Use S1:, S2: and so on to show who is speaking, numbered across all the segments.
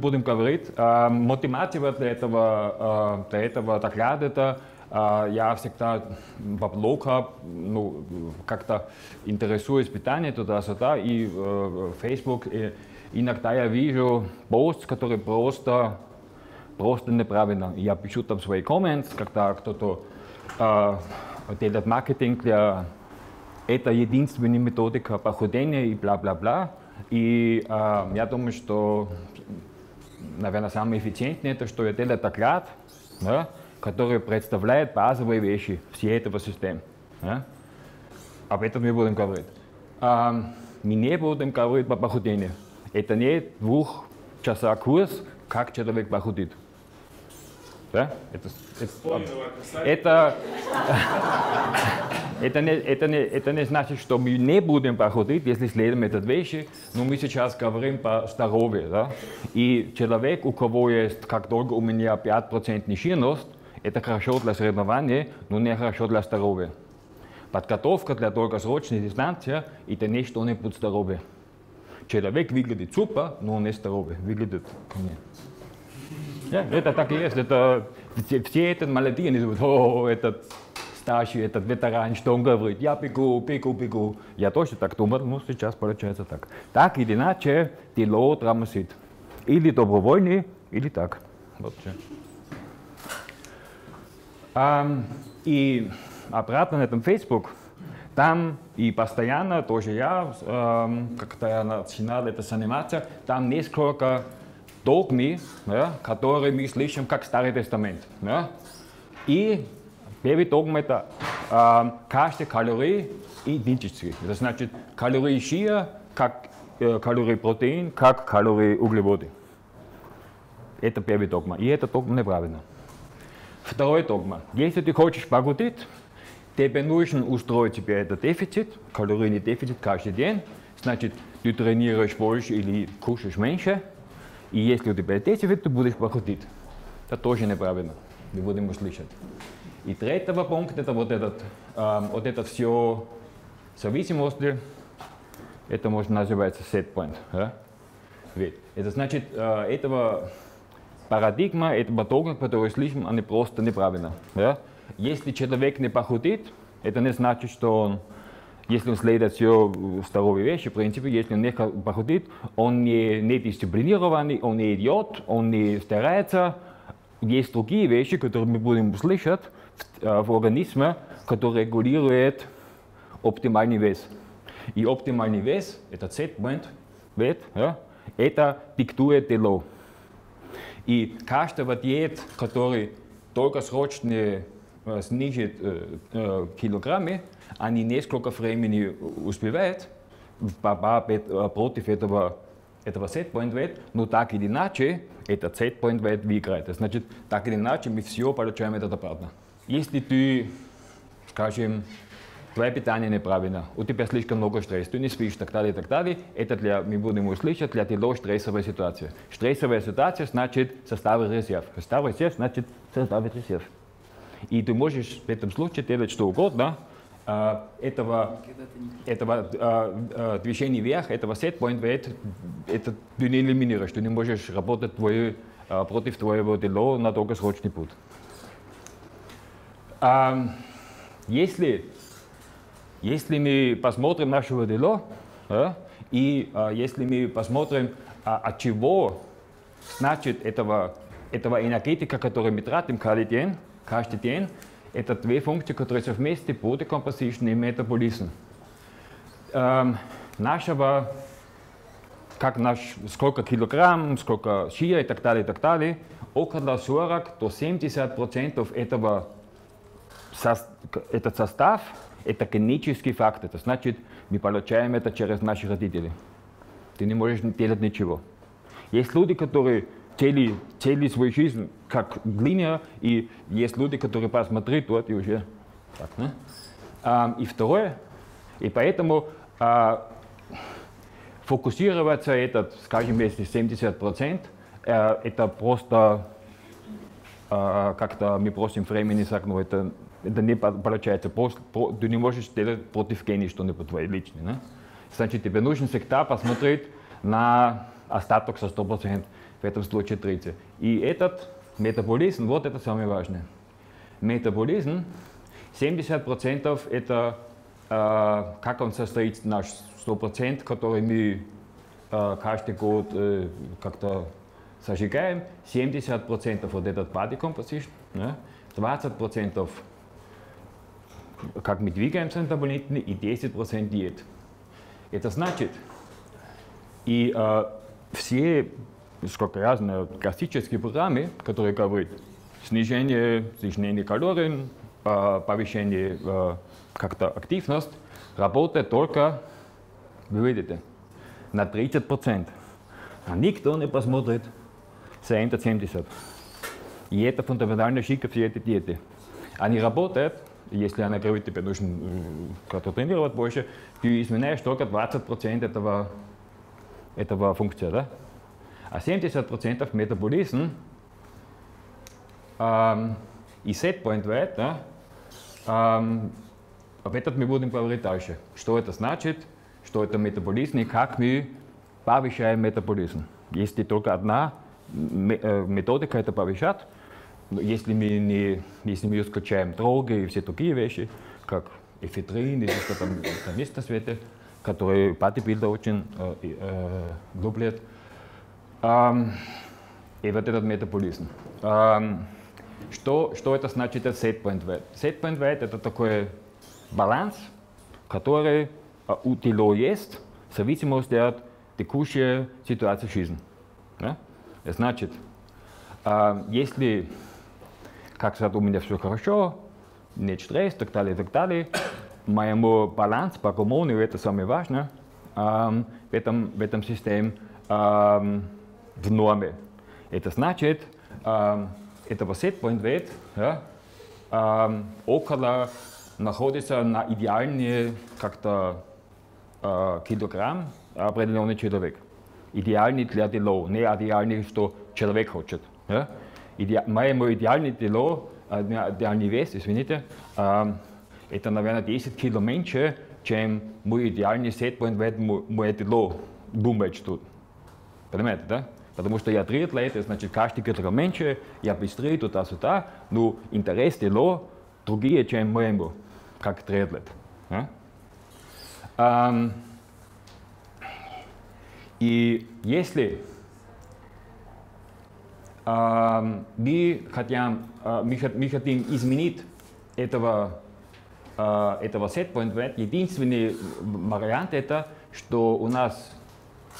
S1: будем говорить? А, мотивация для этого, а, для этого доклада это я всегда по блогу ну, как-то интересуюсь питанием туда-сюда, и в Facebook иногда я вижу пост, который просто, просто неправильно. Я пишу там свои комменты, когда кто-то делает маркетинг для это единственная методика похудения и бла-бла-бла. И э, я думаю, что, наверное, самое эффективное это, что я делаю доклад, да, который представляет базовые вещи всей этого системы. Да. Об этом мы будем говорить. Э, мы не будем говорить по похудению. Это не двухчасовой курс, как человек похудит. Да? Это, это, это, это, не, это, не, это не значит, что мы не будем походить, если следуем этот вещи, но мы сейчас говорим по здоровью. Да? И человек, у кого есть, как только у меня 5% жирность, это хорошо для соревнования, но не хорошо для здоровья. Подготовка для долгосрочной дистанции – это не что-нибудь здоровье. Человек выглядит супер, но не здоровый, выглядит нет. Ja, это так и есть. Это, все это молодые, они думают, о, этот старший, этот ветеран, что он говорит, я бегу, бегу, бегу. Я тоже так думал, но сейчас получается так. Так или иначе, дело тормозит. Или добровольный, или так. Вот. Um, и обратно на этом Facebook, там и постоянно, тоже я, um, когда я начинал это заниматься, там несколько догми, ja, которые мы слышим как Старый Тестамент. Ja. И первый догма это э, каждая калория идентически. Это значит калории жира как э, калории протеин, как калории углеводы. Это первый догма. И это догма неправильно. Второй догма. Если ты хочешь похудеть, тебе нужно устроить себе этот дефицит, калорийный дефицит каждый день. Значит, ты тренируешь больше или кушаешь меньше. И если у тебя есть дефицит, ты будешь похудеть. Это тоже неправильно. Мы будем услышать. И третий пункт это вот этот, э, вот это все зависимости, это можно называться set point. Да? Это значит, э, этого парадигма, этого догма, который слышим, они просто неправильно. Да? Если человек не похудит, это не значит, что он если он следует все здоровые вещи, в принципе, если он не похудит, он не, не дисциплинированный, он не идет, он не старается. Есть другие вещи, которые мы будем услышать в, э, в организме, которые регулируют оптимальный вес. И оптимальный вес, это set-point, ja, это диктует дело. И каждая диет, который долгосрочно э, снижит э, э, килограммы, они несколько времени успевают против этого, этого setpoint вет, но так или иначе этот setpoint вет выиграет. Значит, так или иначе мы все получаем это обратно. Если ты, скажем, твое питание неправильно, у тебя слишком много стресса, ты не спишь, так далее, так далее, это для, мы будем услышать, для тебя стрессовая ситуация. Стрессовая ситуация значит составить резерв. Составить резерв значит составить резерв. И ты можешь в этом случае делать что угодно, этого, этого а, движения вверх, этого setpoint weight, это ты не элиминируешь, ты не можешь работать твою, против твоего дела на долгосрочный путь. Если, если мы посмотрим нашего дела, и если мы посмотрим, от чего значит этого, этого энергетика, которую мы тратим каждый день, каждый день, это две функции, которые совместны по decomposition и метаболизм. Эм, нашего, как наш, сколько килограмм, сколько жира и так далее, и так далее, около 40 до 70 процентов этого, этот состав, это генетический факт. Это значит, мы получаем это через наши родители. Ты не можешь делать ничего. Есть люди, которые цели, цели свою жизнь как глиня, и есть люди, которые посмотрят вот и уже так. Да? А, и второе, и поэтому а, фокусироваться этот, скажем, если 70%, а, это просто а, как-то мы просим времени, sagen, ну, это, это не получается, просто, ты не можешь делать против гений что-нибудь твоей личной. Да? Значит, тебе нужно всегда посмотреть на остаток со 100%, в этом случае 30. И этот метаболизм, вот это самое важное. Метаболизм, 70% это э, как он состоит, наш 100%, который мы э, каждый год э, как-то сожигаем, 70% вот этот body composition, ja, 20% как мы двигаемся метаболитами и 10% диет. Это значит, и э, все, сколько я знаю, классические программы, которые говорят снижение, снижение калорий, э, повышение э, как-то активность, работает только, вы видите, на 30%. А никто не посмотрит 70. И это фундаментальная ошибка всей этой диеты. Они работают, если она говорит, тебе нужно как-то тренировать больше, ты изменяешь только 20% этого, этого функции. Да? А 70% метаболизм ähm, и setpoint weight, да, ähm, об этом мы будем говорить дальше. Что это значит, что это метаболизм и как мы повышаем метаболизм. Есть только одна методика это повышать, если мы, не, если мы исключаем droги и все такие вещи, как эфедрин или что там, там есть на свете, которые бодибилдер очень э, э, люблят. И вот этот метаболизм. Ähm, что, что это значит это setpoint weight? Setpoint weight это такой баланс, который э, у тела есть в зависимости от текущей ситуации жизни. Да? Значит, если как сказать, у меня все хорошо, нет стресса, так далее, так далее. Моему баланс по гормону, это самое важное, в, этом, в этом системе в норме. Это значит, эм, этого setpoint weight ja, эм, около находится на идеальные как-то э, килограмм определенный человек. Идеальный для тела, не идеальный, что человек хочет. Ja? иде... моему идеальное тело, идеальный вес, извините, это, наверное, 10 кило меньше, чем мой идеальный сетпоинт, мое тело думает, что. Понимаете, да? Потому что я триатлет, значит, каждый килограмм меньше, я быстрее туда-сюда, но интерес тела другие, чем моему, как триатлет. Ja? Ähm, и если мы хотим, мы хотим изменить этого, этого setpoint weight. Единственный вариант это, что у нас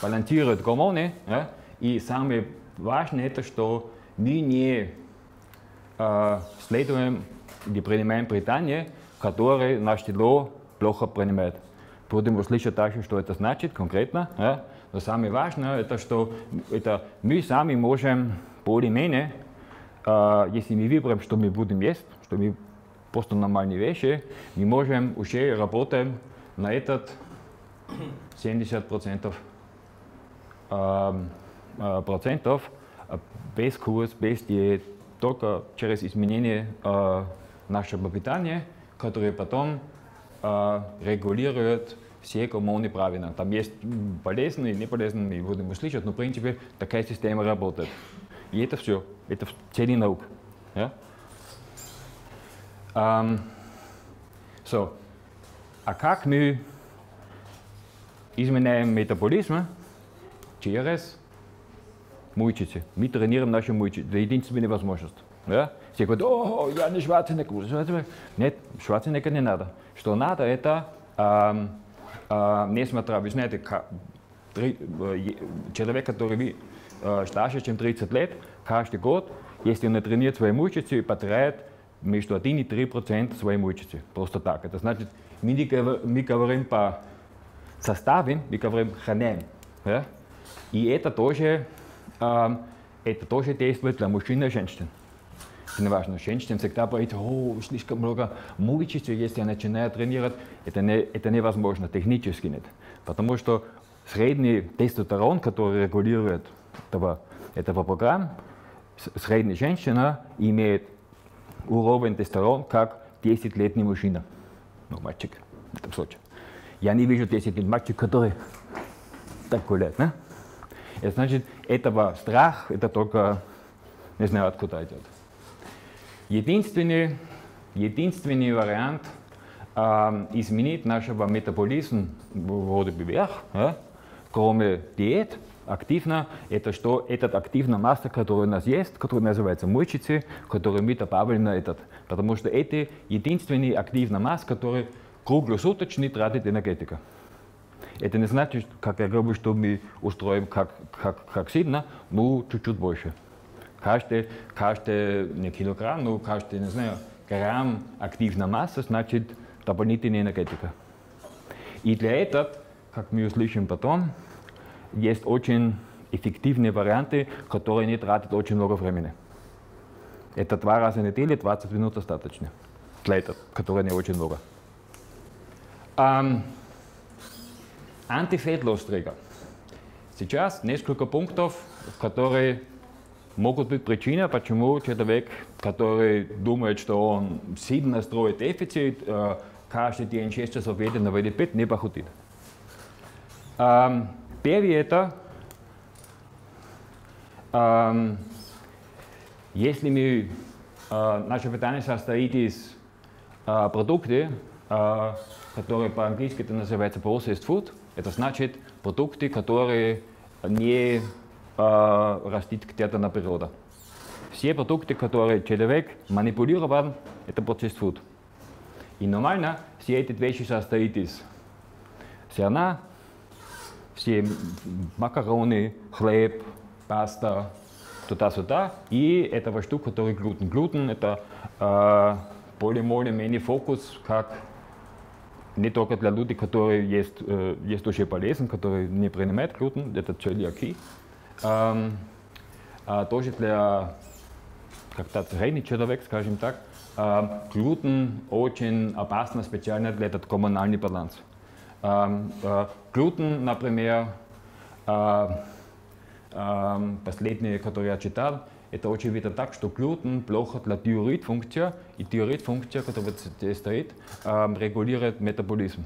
S1: балансируют гормоны, ja, и самое важное это, что мы не äh, следуем или принимаем питание, которое наше тело плохо принимает. Будем услышать дальше, что это значит конкретно. Ja. Но самое важное это, что это мы сами можем более-менее, э, если мы выберем, что мы будем есть, что мы просто нормальные вещи, мы можем уже работать на этот 70 процентов, э, э, процентов без курс, без диет, только через изменение э, нашего питания, которое потом э, регулирует все гормоны правильно. Там есть полезные неполезные, будем услышать, но в принципе такая система работает. И это все. Это целый наук. Um, so. А как мы изменяем метаболизм через мышцы? Мы тренируем наши мышцы. Это единственная возможность. Ja? Все говорят, о, я не Шварценеггер. Нет, Шварценеггер не надо. Что надо, это, эм, э, несмотря, вы знаете, человек, который Э, старше, чем 30 лет, каждый год, если он тренирует свои мышцы, потеряет между 1 и 3 процента своей мышцы. Просто так. Это значит, мы, не, мы говорим по составу, мы говорим храним. Ja? И это тоже, э, это тоже действует для мужчин и женщин. Это не важно. Женщины всегда говорят, о, слишком много мышц, если я начинаю тренировать. Это, не, это невозможно, технически нет. Потому что средний тестостерон, который регулирует этого, этого программ, средняя женщина имеет уровень тестостерон как 10-летний мужчина. Ну, мальчик, в этом случае. Я не вижу 10 лет мальчик, который так гуляет, да? Это значит, этого страх, это только не знаю, откуда идет. Единственный, единственный вариант э, изменить нашего метаболизма вроде бы вверх, ja, кроме диет, активно, это что? Это активная масса, которая у нас есть, которая называется мышцы, которая метабольна этот. Потому что это единственный активная масса, которая круглосуточно тратит энергетика. Это не значит, как я говорю, что мы устроим как, как, как сильно, но чуть-чуть больше. Каждый, каждый не килограмм, но каждый, не знаю, грамм активной массы значит дополнительная энергетика. И для этого, как мы услышим потом, есть очень эффективные варианты, которые не тратят очень много времени. Это два раза в неделю, 20 минут достаточно. Для этого, которые не очень много. Ähm, Антифетлостräger. Сейчас несколько пунктов, которые могут быть причиной, почему человек, который думает, что он сильно строит дефицит, э, каждый день 6 часов едет на велосипед, не похудит. Ähm, Первое это, ähm, если мы, äh, наше питание состоит из äh, продуктов, которые по-английски это называется processed food, это значит продукты, которые не äh, растут где-то на природе. Все продукты, которые человек манипулировал, это processed food. И нормально все эти вещи состоят из зерна, все макароны, хлеб, паста, туда-сюда. И этого штука, который глютен. Глютен это äh, более-менее фокус, как не только для людей, которые есть, äh, есть очень полезен, которые не принимают глютен, это целиаки. Ähm, а тоже для как-то средний человек, скажем так, äh, глютен очень опасно, специально для этот коммунальный баланс. Gluten, например, последнее, которое я читал, это очень видно так, что глютен плохо для диурит-функции, и диурит-функция, которая здесь стоит, регулирует метаболизм.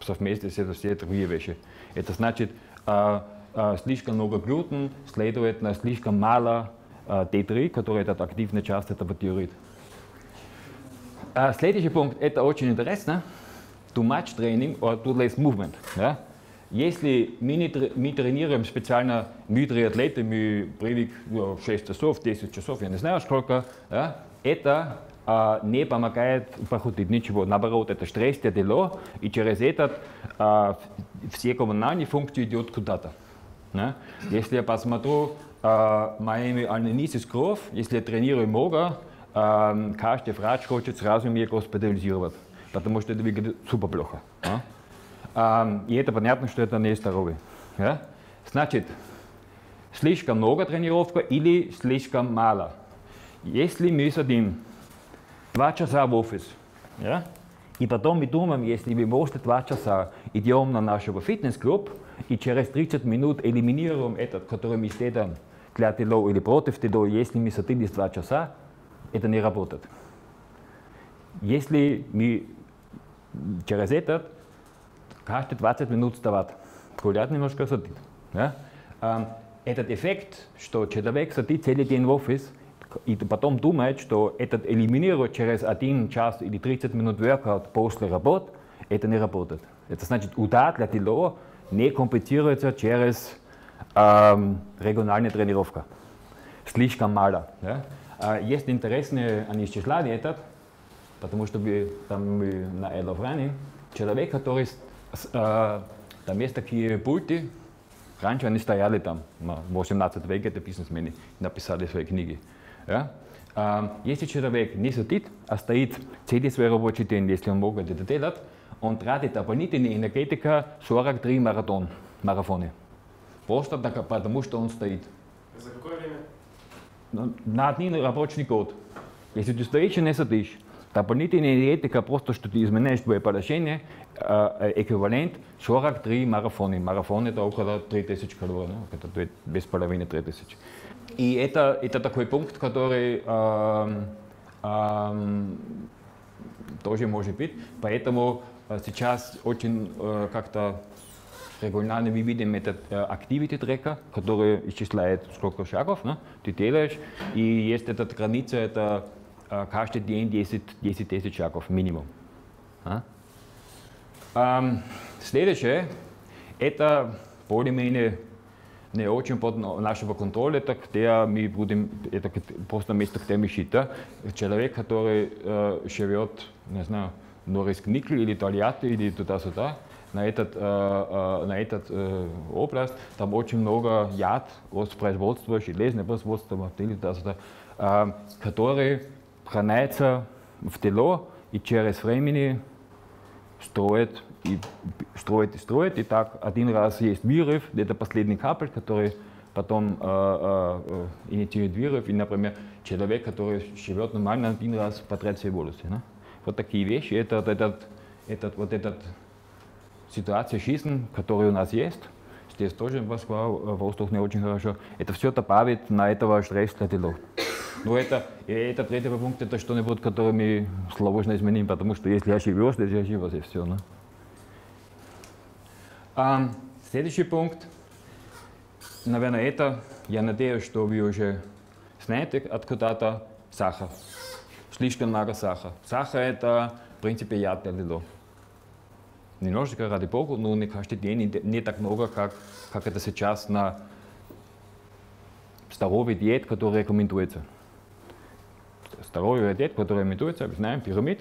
S1: Совместно с это все другие вещи. Это значит, слишком много глютен следует на слишком мало D3, который это активная часть этого диурит. Следующий пункт, это очень интересно too much training or too less movement. Ja? Если мы, не, мы тренируем специально, мы триатлеты, мы привык 6 часов, 10 часов, я не знаю сколько, ja? это а, не помогает похудеть ничего. Наоборот, это стресс, тяжело, и через это а, все коммунальные функции идут куда-то. Ja? Если я посмотрю а, моими анализис кровь, если я тренирую много, а, каждый врач хочет сразу меня госпитализировать потому что это выглядит супер плохо. Ja? И это понятно, что это не здоровье. Ja? Значит, слишком много тренировка или слишком мало. Если мы сидим два часа в офис, ja? и потом мы думаем, если мы после два часа идем на нашего фитнес-клуб и через 30 минут элиминируем этот, который мы следуем для ТИЛО или против ТИЛО, если мы сидим два часа, это не работает. Если мы через это каждые 20 минут вставать, гулять немножко садить. Ja? Этот эффект, что человек сидит целый день в офис, и потом думает, что этот элиминирует через один час или 30 минут workout после работы, это не работает. Это значит, удар для тела не компенсируется через ähm, regionальную тренировку. Слишком мало. Ja? Есть интересные они исчисляли этот, потому что мы, там мы на Эловране, человек, который, э, там есть такие пульты, раньше они стояли там, в 18 веке это бизнесмены написали свои книги. Ja? Э, если человек не сидит, а стоит целый свой рабочий день, если он может это делать, он тратит дополнительные энергетика 43 маратон, марафоны. Просто потому, что он стоит.
S2: За какое время?
S1: На один рабочий год. Если ты стоишь и не сидишь, Дополнительная энергетика, просто что ты изменяешь твое положение, э, эквивалент 43 марафоны. Марафон это около 3000 калорий, ну, это без половины 3000. И это, это такой пункт, который э, э, тоже может быть. Поэтому сейчас очень как-то региональный, мы видим этот activity tracker, который исчисляет, сколько шагов да, ты делаешь, и есть эта граница, это каждый день 10, 10 тысяч шагов минимум. Да? Um, следующее, это более-менее не очень под нашего контроля, так где мы будем, это просто место, где мы считаем. Человек, который э, живет, не знаю, Норильск-Никл или Тольятти или туда-сюда, на этот, э, э, на этот э, область, там очень много яд, производства, железного производства, туда-сюда, э, которые хранятся в тело и через времени строят и строит и строит. И так один раз есть вирус, это последний капель, который потом э, э, инициирует вирус. И, например, человек, который живет нормально, один раз потрет все волосы. Да? Вот такие вещи. Это, этот, этот, вот этот ситуация жизни, которая у нас есть. Здесь тоже Москва, воздух не очень хорошо. Это все добавит на этого тела. Но это, и это третий пункт, это что-нибудь, которое мы сложно изменим, потому что если ошибешь, то ошибешь, и все. Да? А, следующий пункт, наверное, это, я надеюсь, что вы уже знаете откуда-то сахар. Слишком много сахара. Сахар это, в принципе, яд для льда. Немножечко, ради бога, но не каждый день, не так много, как, как это сейчас на здоровой диете, которая рекомендуется. Здоровая диета, которая рекомендуется, знаем, пирамид.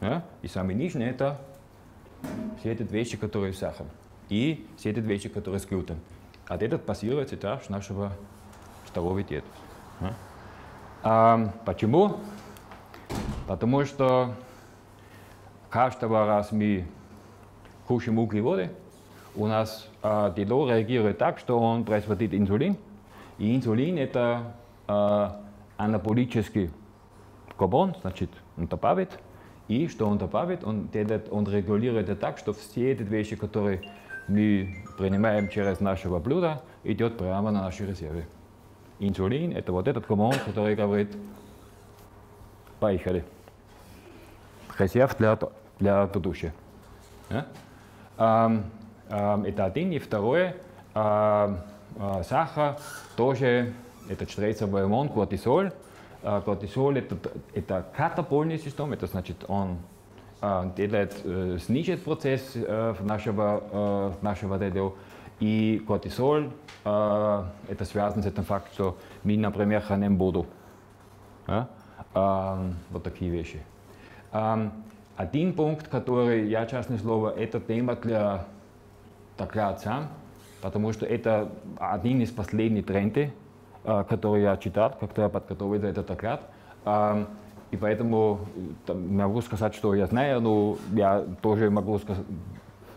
S1: Ja? И самый нижний это все эти вещи, которые с сахаром, и все эти вещи, которые с глютом. А этот базируется этаж нашего здорового диеты. А, почему? Потому что каждого раз мы кушаем углеводы, у нас а, тело реагирует так, что он производит инсулин. И инсулин это а, анаболический гормон, значит, он добавит и что он добавит? Он, делает, он регулирует это так, что все эти вещи, которые мы принимаем через нашего блюда, идет прямо на наши резервы. Инсулин – это вот этот гормон, который говорит, поехали. Резерв для, для будущего. Ja? Ähm, ähm, это один. И второе, äh, äh, сахар тоже, этот стрессовый гормон, кортизол – кортизол это, это катабольный систем, это значит он делает, снижает процесс нашего, нашего ТДО. И кортизол это связано с этим фактом, что мы, например, храним воду. Ja? Вот такие вещи. Один пункт, который я, честное слово, это тема для доклад сам, потому что это один из последних трендов, который я читал, когда я подготовил этот доклад. И поэтому могу сказать, что я знаю, но я тоже могу сказать,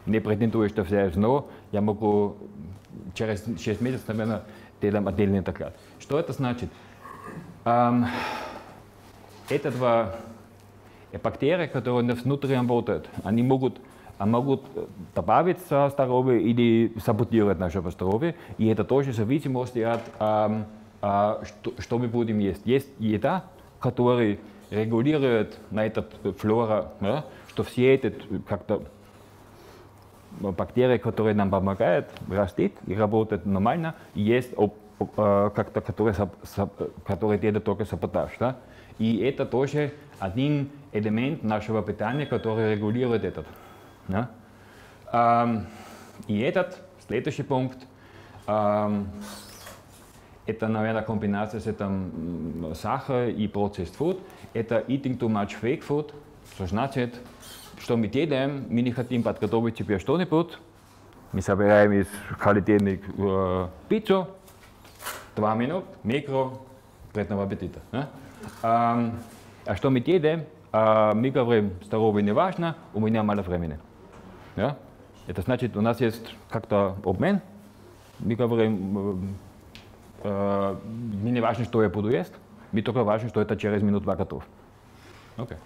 S1: не претендую, что все знаю, я могу через 6 месяцев, наверное, делать отдельный доклад. Что это значит? Ähm, это два бактерии, которые внутри работают, они могут, могут добавить здоровье или саботировать наше здоровье, и это тоже в зависимости от ähm, а, что, что мы будем есть. Есть еда, которая регулирует на этот флора, да, что все эти как-то бактерии, которые нам помогают, растет и работает нормально, есть а, как-то, которые, которые делают только саботаж. Да? И это тоже один элемент нашего питания, который регулирует этот. Да? И этот, следующий пункт, это, наверное, комбинация с этим сахар и processed food. Это eating too much fake food. Что значит, что мы делаем, мы не хотим подготовить себе что-нибудь. Мы собираем из холодильник э, пиццу, два минут, микро, приятного аппетита. Да? А, а что мы делаем? А, мы говорим, здоровье не важно, у меня мало времени. Да? Это значит, у нас есть как-то обмен. Мы говорим, Э, мне не важно, что я буду есть, мне только важно, что это через минут два готов. Okay.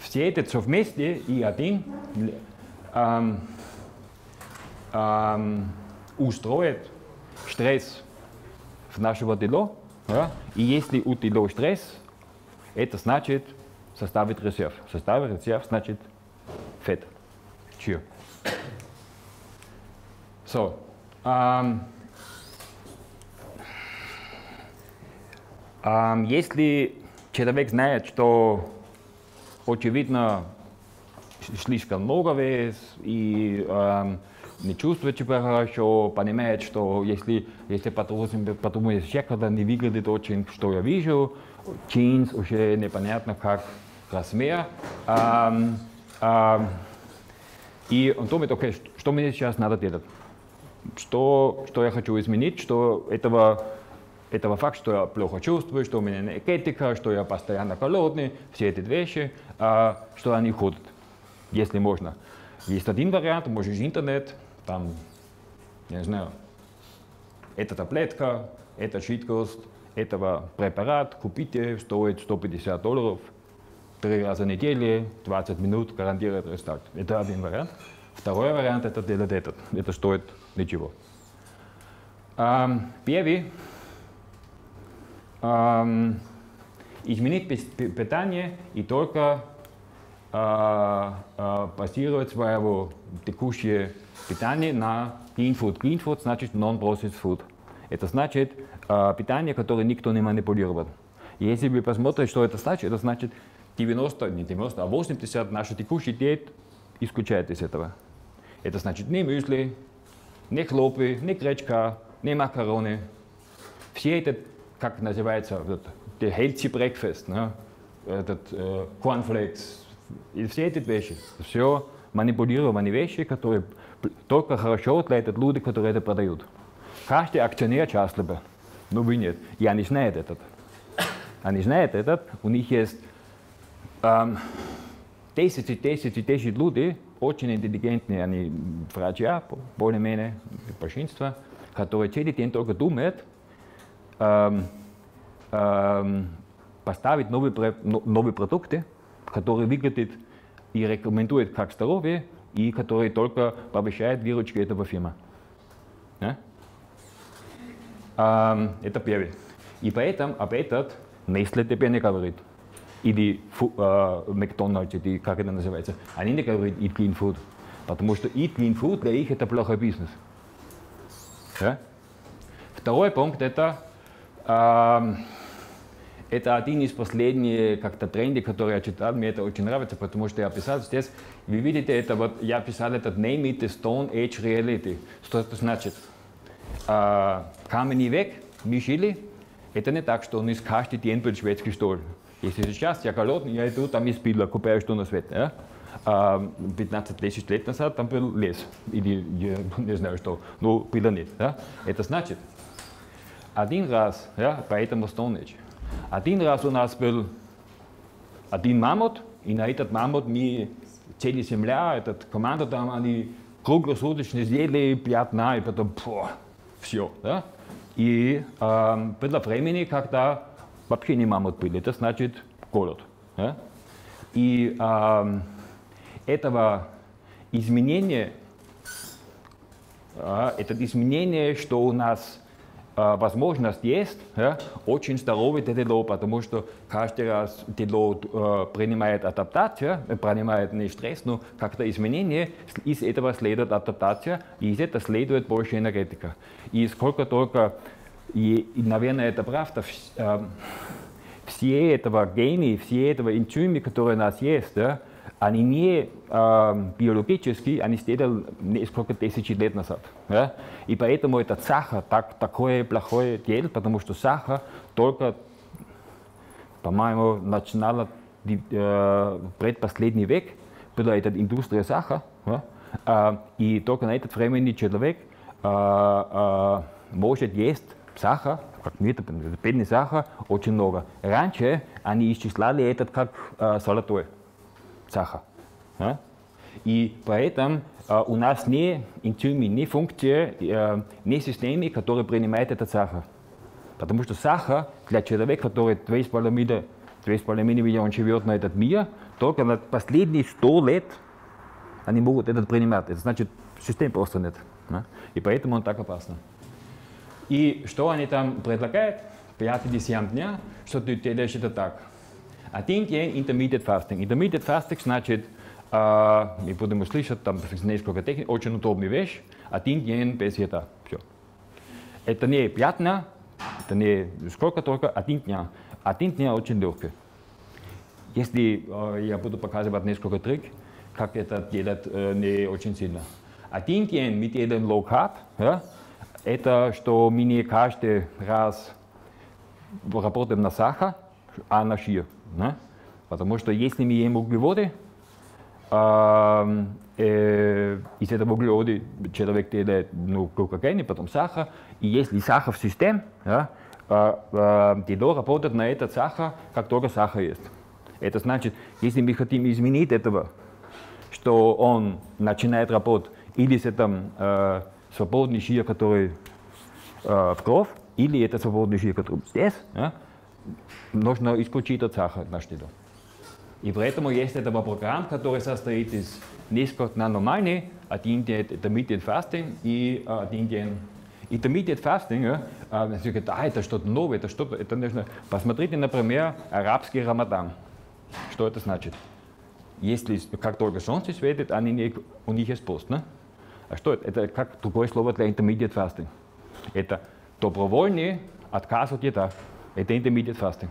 S1: Все это все вместе и один ähm, ähm, устроит стресс в нашего тела. Ja? И если у тела стресс, это значит составить резерв. Составить резерв значит фет, чир. So, эм, эм, если человек знает, что очевидно слишком много вес и эм, не чувствует себя хорошо, понимает, что если, если подумаешь, когда не выглядит очень, что я вижу, джинс уже непонятно как размер. Ähm, ähm, и он думает, окей, что мне сейчас надо делать? Что, что я хочу изменить, что этого, этого факт, что я плохо чувствую, что у меня энергетика, что я постоянно голодный, все эти вещи, э, что они ходят, если можно. Есть один вариант, можешь интернет, там, я не знаю, эта таблетка, эта жидкость, этого препарат купите, стоит 150 долларов, три раза в неделю, 20 минут, гарантирует результат. Это один вариант. Второй вариант это делать этот. Это стоит ничего. Первый. Изменить питание и только базировать своего текущее питание на clean food. Clean food значит non-processed food. Это значит э, питание, которое никто не манипулировал. Если вы посмотрите, что это значит, это значит 90, не 90, а 80 нашей текущей диет исключает из этого. Это значит не мюсли, не хлопы, не гречка, не макароны. Все это, как называется, этот, healthy breakfast, ne? этот э, cornflakes, и все эти вещи. Все манипулированные вещи, которые только хорошо этих людей, которые это продают. Каждый акционер счастлив, но вы нет. И они знают этот. Они знают этот, у них есть эм, тысячи, тысячи, тысячи людей, очень интеллигентные, они врачи, более-менее, большинство, которые целый день только думают, эм, эм, поставить новые, новые продукты, которые выглядят и рекомендуют как здоровье, и которые только повышают выручки этого фирмы. Да? А, это первый. И поэтому об этом Nestle тебе не говорит. Или э, Макдональдс, или как это называется. Они не говорят eat clean food. Потому что eat clean food для них это плохой бизнес. Да? Второй пункт это э, это один из последних как-то трендов, которые я читал. Мне это очень нравится, потому что я писал здесь. Вы видите, это вот, я писал этот Name it the Stone Age Reality. Что это значит? А, камень век, мы жили. Это не так, что у нас каждый день был швед gestohlen. Если сейчас я голодный, я иду, там есть пила, купаю что на свет. Ja? А, 15-10 лет назад там был лес. Или я не знаю что, но было нет. Ja? Это значит, один раз, ja, поэтому Stone Age, один раз у нас был один мамут, и на этот мамут мы цели земля, этот команда там, они круглосуточно съели пятна, и потом, фу, все. Да? И э, было времени, когда вообще не мамут были, это значит голод. Да? И э, этого изменения, э, это изменение, что у нас возможность есть, ja, очень здоровый ТТЛО, потому что каждый раз ТТЛО э, принимает адаптацию, принимает не стресс, но как-то изменение, из этого следует адаптация, и из этого следует больше энергетика. И сколько только, и, наверное, это правда, э, все этого гены, все этого энзимы, которые у нас есть, ja, они не э, биологические, они стояли несколько тысяч лет назад. Да? И поэтому этот сахар так, такое плохое дело, потому что сахар только, по-моему, начинала э, предпоследний век, была эта индустрия сахара, да? э, и только на этот времени человек э, э, может есть сахар, как нет, бедный сахар, очень много. Раньше они исчисляли этот как э, золотой сахар. Ja? И поэтому э, у нас не энзимы, не функции, э, не системы, которые принимают этот сахар. Потому что сахар для человека, который 2,5 2,5 миллиона живет на этот мир, только на последние 100 лет они могут этот принимать. Это значит, систем просто нет. Да? И поэтому он так опасно. И что они там предлагают? 5-10 дня, что ты делаешь это так. Один день intermediate fasting. Intermediate fasting значит, э, мы будем услышать, там несколько техник, очень удобная вещь. один день без еда. Все. Это не дня, это не сколько только, один дня. Один день очень легкий. Если э, я буду показывать несколько трюк, как это делать э, не очень сильно. Один день mit jedem Low Carb, ja, это что мы не каждый раз работаем на сахар, а на жир. Да? Потому что если мы ем углеводы, э, э, из этого углевода человек делает ну, глюкоген, потом сахар, и если сахар в системе, ja, э, э, тело работает на этот сахар, как только сахар есть. Это значит, если мы хотим изменить этого, что он начинает работать или с этим э, свободный жир, который э, в кровь, или это свободный жир, который здесь, ja, нужно исключить от сахара на что И поэтому есть этого программ, который состоит из нескольких на нормальный, один день intermittent fasting и один день Intermediate fasting, ja, äh, Sie говорят, а, это что-то новое, это что-то, это нужно. Посмотрите, например, арабский рамадан. Что это значит? Если, как только солнце светит, они не, у них есть пост. Ne? А что это? Это как другое слово для intermediate fasting. Это добровольный отказ от еда. Это intermediate fasting.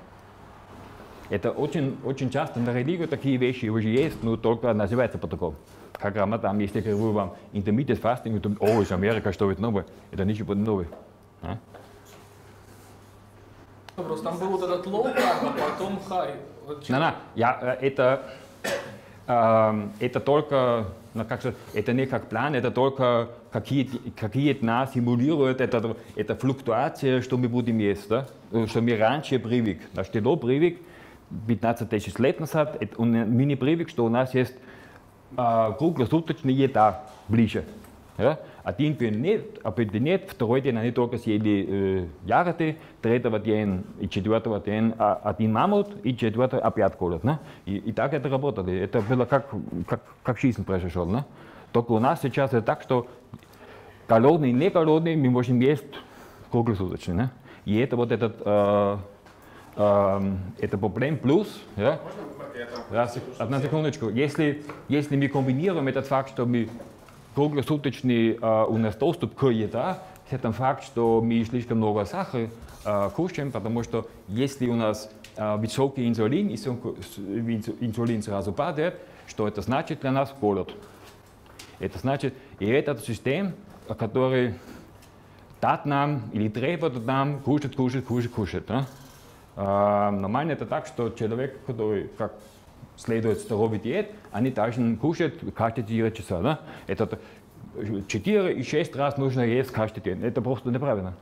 S1: Это очень, очень часто на религию такие вещи уже есть, но только называется по-такому. Как Рамадан, если я говорю вам intermediate fasting, вы думаете, о, из Америки что это новое. Это ничего новое. А?
S2: Просто там был вот этот low а потом high.
S1: Вот на, на, я, это, э, это только, ну, как сказать, это не как план, это только какие, дна симулируют, это, это флуктуация, что мы будем есть, да? что мы раньше привык. Да, что привык, 15 тысяч лет назад, он мы не привык, что у нас есть э, круглосуточная еда ближе. Ja? Один нет, объединит, второй день они только съели э, ягоды, третьего день и четвертого день а, один мамут, и четвертый опять голод. Ne? И, и так это работало. Это было как, как, как жизнь произошел. Ne? Только у нас сейчас это так, что голодный не голодный мы можем есть круглосуточно. Ne? И это вот этот э, э, это проблем плюс. Ja? Раз, одна секундочку. Если, если мы комбинируем этот факт, что мы круглосуточный э, у нас доступ к еде, с этим факт, что мы слишком много сахара э, кушаем, потому что если у нас э, высокий инсулин, инсулин сразу падает, что это значит для нас голод. Это значит, и этот систем, который дает нам или требует нам кушать, кушать, кушать, кушать. Да? Э, нормально это так, что человек, который как следует здоровой диете, они должны кушать каждые 4 часа. Да? Это 4 и 6 раз нужно есть каждый день. Это просто неправильно.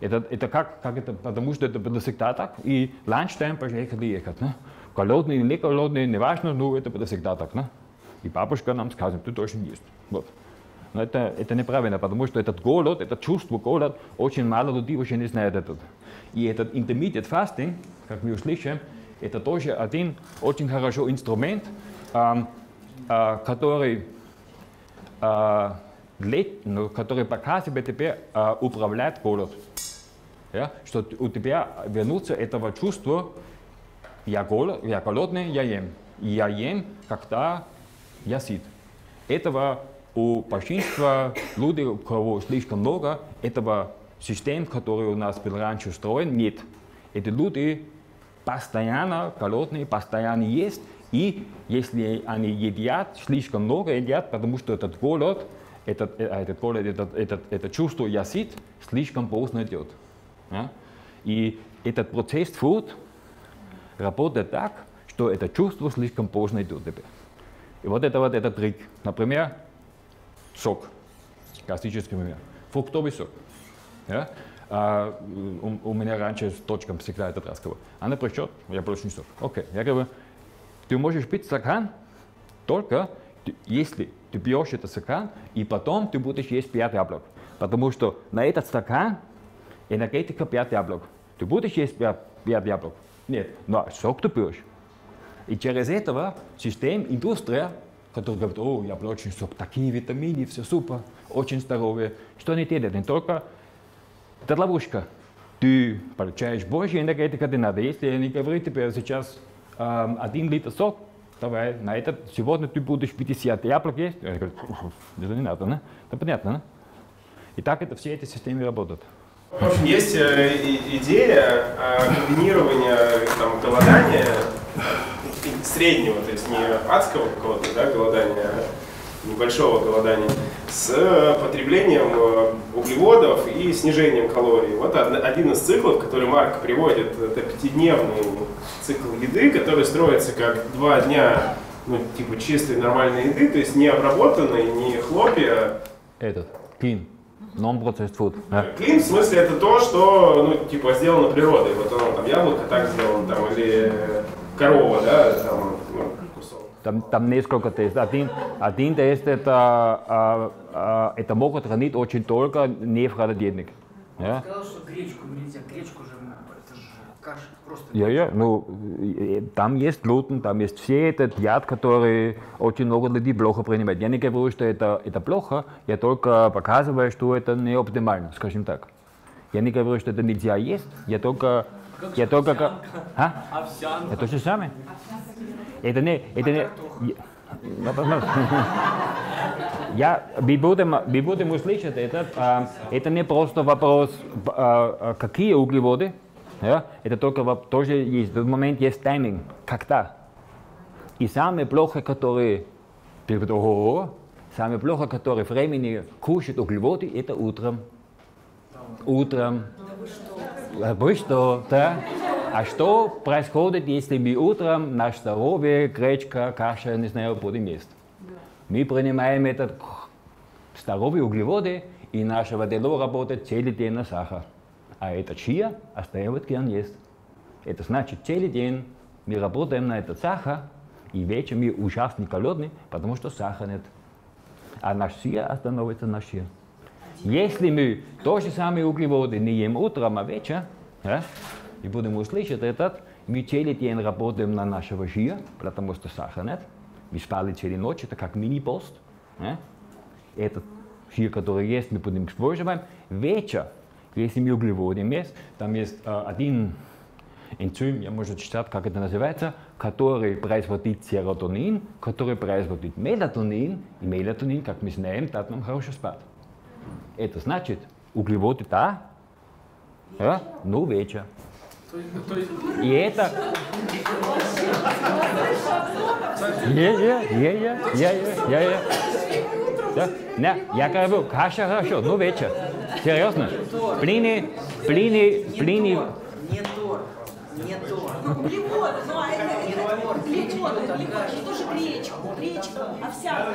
S1: Это, это как, как это, потому что это было всегда так. И lunchtime поехали ехать. Не? Голодный или не голодный, не важно, но это было всегда так. И бабушка нам сказала, ты должен есть. Вот. Но это, это неправильно, потому что этот голод, это чувство голод, очень мало людей вообще не знают этот. И этот intermediate fasting, как мы услышим, это тоже один очень хороший инструмент, эм, э, который, э, ну, который показывает тебе э, управлять голод. Ja? Что у тебя вернуться этого чувства, я, голод, я голодный, я ем. Я ем, когда я сит. Этого у большинства людей, у кого слишком много, этого систем, который у нас был раньше устроен, нет. Эти люди постоянно голодные, постоянно есть. И если они едят, слишком много едят, потому что этот голод, этот, этот голод, этот, этот, это чувство я сит, слишком поздно идет. Ja? И этот процесс food работает так, что это чувство слишком поздно идет. И вот это вот этот трик. Например, сок. Классический пример. Фруктовый сок. Ja? а, у, у меня раньше с точком всегда этот разговор. Она придет, я не сок. Окей, я говорю, ты можешь пить стакан, только если ты пьешь этот стакан, и потом ты будешь есть 5 яблок. Потому что на этот стакан энергетика 5 яблок. Ты будешь есть 5, 5 яблок? Нет, но сок ты пьешь. И через этого систем, индустрия, которая говорит, о, яблочный сок, такие витамины, все супер, очень здоровые. Что они делают? Не только это ловушка. Ты получаешь больше энергетики, не надо. Если они говорят тебе сейчас э, один литр сок, давай, на этот, сегодня ты будешь 50 яблок есть? Я говорю, это не надо, да? Это понятно, да? И так это все эти системы работают.
S3: В общем, есть э, идея э, комбинирования там, голодания среднего, то есть не адского какого-то да, голодания, а небольшого голодания, с потреблением э, углеводов и снижением калорий. Вот один из циклов, который Марк приводит, это пятидневный цикл еды, который строится как два дня ну, типа чистой нормальной еды, то есть не обработанной, не хлопья.
S1: Этот, клин. Non-processed food.
S3: Да. Клин в смысле это то, что ну, типа сделано природой. Вот оно там яблоко так сделано, там, или корова, да, там, ну, кусок.
S1: Там, там несколько тестов. Один, один тест это, э, э, это могут хранить очень долго не в холодильник.
S4: Я сказал, что гречку нельзя, гречку же каша просто.
S1: Ja, ja, ну, там есть глутен, там есть все этот яд, который очень много людей плохо принимают. Я не говорю, что это, это плохо, я только показываю, что это не оптимально, скажем так. Я не говорю, что это нельзя есть, я только...
S4: Как
S1: я только...
S4: овсянка.
S1: А?
S4: Овсянка.
S1: Это то же самое. Это не... Это не... Я, мы, будем, мы будем услышать это. а, Это не просто вопрос, а, а, какие углеводы, это только тоже есть. В этот момент есть тайминг. Когда? И самое плохое, которые говорят, ого, самое плохое, которые времени кушают углеводы, это утром. Утром. А Вы что? Да? А что происходит, если мы утром наш здоровье, гречка, каша, не знаю, будем есть? Мы принимаем этот здоровые углеводы, и наше водоло работает целый день на сахар. А этот чия остается гern есть. Это значит, целый день мы работаем на этот сахар, и вечером мы ужасно голодны, потому что сахара нет. А наш сия остановится на чия. Если мы то же самые углеводы не ем утром, а вечером, ja, и будем услышать этот, мы целый день работаем на нашего жира, потому что сахара нет. Мы спали целую ночь, это как мини-пост. ja. Этот жир, который есть, мы будем использовать. Вечер, если мы углеводы есть, там есть э, один энзим, я может читать, как это называется, который производит серотонин, который производит мелатонин, и мелатонин, как мы знаем, дает нам хороший спад. Это значит, углеводы да, ja, но вечер. И это... Я, я, я, я, я, я. Да? Не, я говорю, каша хорошо, но вечер. Серьезно. Блины, блины, блины.
S4: Не то.
S5: Углеводы, ну а это, это углеводы, углеводы, тоже гречка, гречка, овсянка.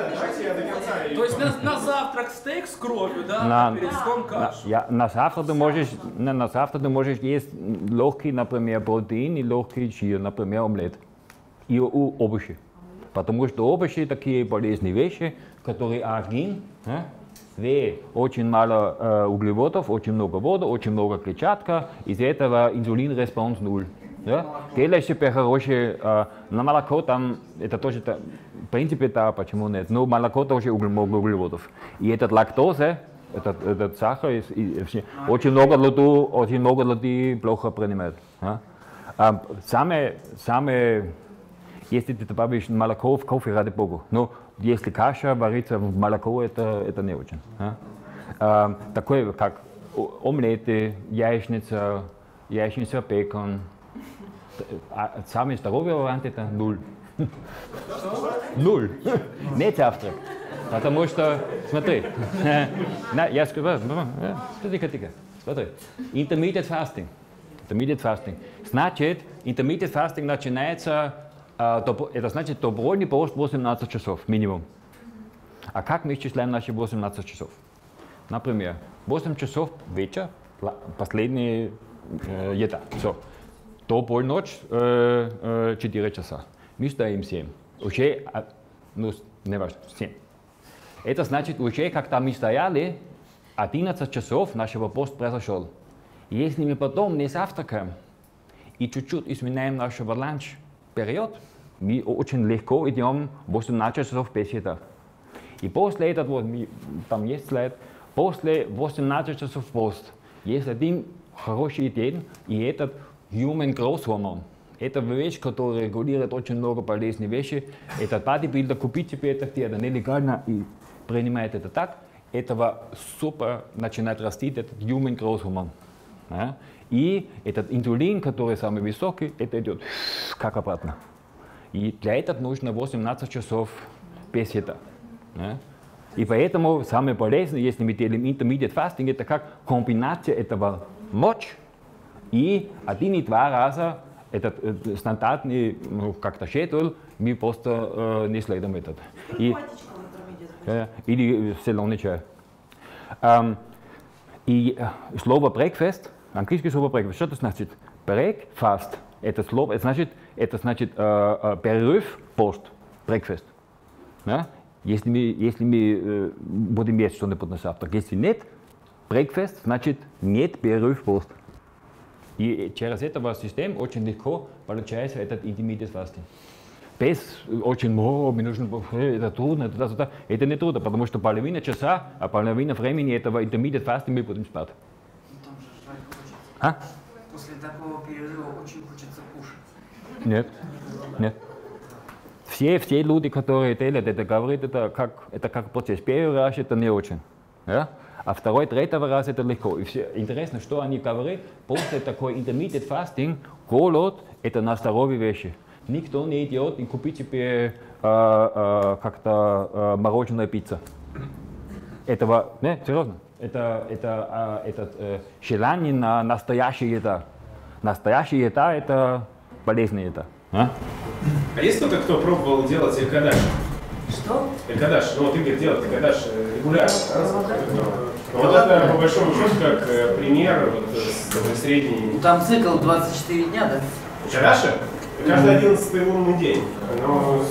S2: То есть на, на завтрак стейк с кровью, да?
S1: На-
S2: а перед сном
S1: На,
S2: каша.
S1: я, на завтра ты можешь, на, на завтрак ты можешь есть легкий, например, протеин и легкий жир, например, омлет. И у, овощи. Потому что овощи такие полезные вещи, которые один, две, очень мало э, углеводов, очень много воды, очень много клетчатка, из этого инсулин response нуль. Да? Келеши хорошие, э, на молоко там, это тоже, та- в принципе, да, почему нет, но молоко тоже много углеводов. И этот лактоза, этот, этот сахар, из- и- и- очень много людей, очень много людей плохо принимают. а. А, самое, самое если ты добавишь молоко в кофе, ради бога. Но если каша варится в молоко, это, это не очень. а. А, такое, как омлеты, яичница, яичница, бекон. А самый здоровый вариант это нуль. Нуль. Не завтрак. Потому что, смотри, на, я сказал, тихо, тихо, смотри, intermediate fasting. Intermediate fasting. Значит, intermediate fasting начинается, а, это значит добровольный пост 18 часов минимум. А как мы исчисляем наши 18 часов? Например, 8 часов вечер, ла- последняя э, еда. Все. До полночь э, э, 4 часа. Мы стоим 7. Уже, а, ну, не важно, 7. Это значит, уже когда мы стояли, 11 часов нашего пост произошел. Если мы потом не завтракаем и чуть-чуть изменяем нашего ланч период, мы очень легко идем 18 часов без еды. И после этого, вот, там есть слайд, после 18 часов пост есть один хороший день, и этот human growth hormone. это вещь, которая регулирует очень много полезных вещей. Это бодибилдер, купите где это нелегально и принимает это так, этого супер начинает расти этот human growth hormone. Да? И этот инсулин, который самый высокий, это идет как обратно. И для этого нужно 18 часов без еды. Да? И поэтому самое полезное, если мы делаем intermediate fasting, это как комбинация этого мочь и один и два раза этот э, стандартный, ну, как-то шедуль, мы просто э, не следуем этот. И, э, или зеленый чай. Ähm, и э, слово breakfast, английское слово breakfast, что это значит? Breakfast, это слово, это значит, это значит э, э, перерыв, пост, breakfast. Да? Если мы, если мы э, будем есть что-нибудь на завтрак, если нет, breakfast значит нет перерыв, пост. И через этого систем очень легко получается этот intermediate fasting. Без очень много, мне нужно, это трудно, это, это, это, это не трудно, потому что половина часа, а половина времени этого intermediate fasting мы будем спать.
S4: Ну.
S1: А?
S4: После такого перерыва очень.
S1: Нет. Нет. Все, все люди, которые делают это, говорят, это как, это как процесс. Первый раз это не очень. Ja? А второй, третий раз это легко. И все, интересно, что они говорят, после такой intermediate fasting, голод это на здоровье вещи. Никто не идет и купит себе э, э, как-то э, мороженое пицца. Этого, не, серьезно, это, это, э, это э, желание на настоящая еда. Настоящая еда это полезная еда. А?
S3: А есть кто-то, кто пробовал делать экодаш?
S4: Что?
S3: Экодаш, ну вот Игорь делает экодаш э, регулярно. Ну, Вот это по большому счету как э, пример вот, э, с такой средней
S4: Ну, Там цикл 24 дня, да?
S3: Экодаша. Каждый одиннадцатый лунный день. Но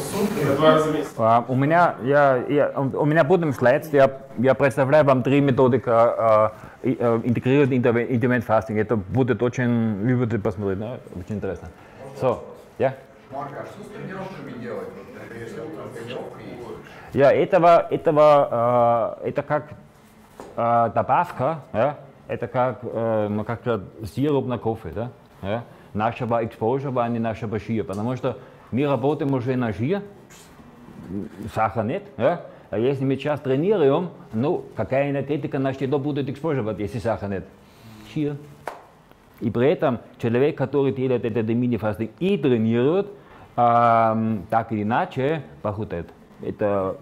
S3: это два раза в месяц.
S1: А, У меня, я, я, у меня будем слайд, я, я представляю вам три методики а, а, интегрированный интервент фастинг. Это будет очень, вы будете посмотреть, да? очень интересно. So, yeah.
S6: Марк, а что с тренировками делать? Вот, если утром тренировка и
S1: Ja, этого, этого, э, это как э, добавка, ja? это как, э, ну, как сироп на кофе, да? Ja? Нашего exposure, а не нашего жира, потому что мы работаем уже на жир, сахар нет, ja? а если мы сейчас тренируем, ну, какая энергетика наш еда будет экспозировать, если сахар нет? Жир. И при этом человек, который делает этот мини-фастинг и тренирует, эм, так или иначе похудеет. Это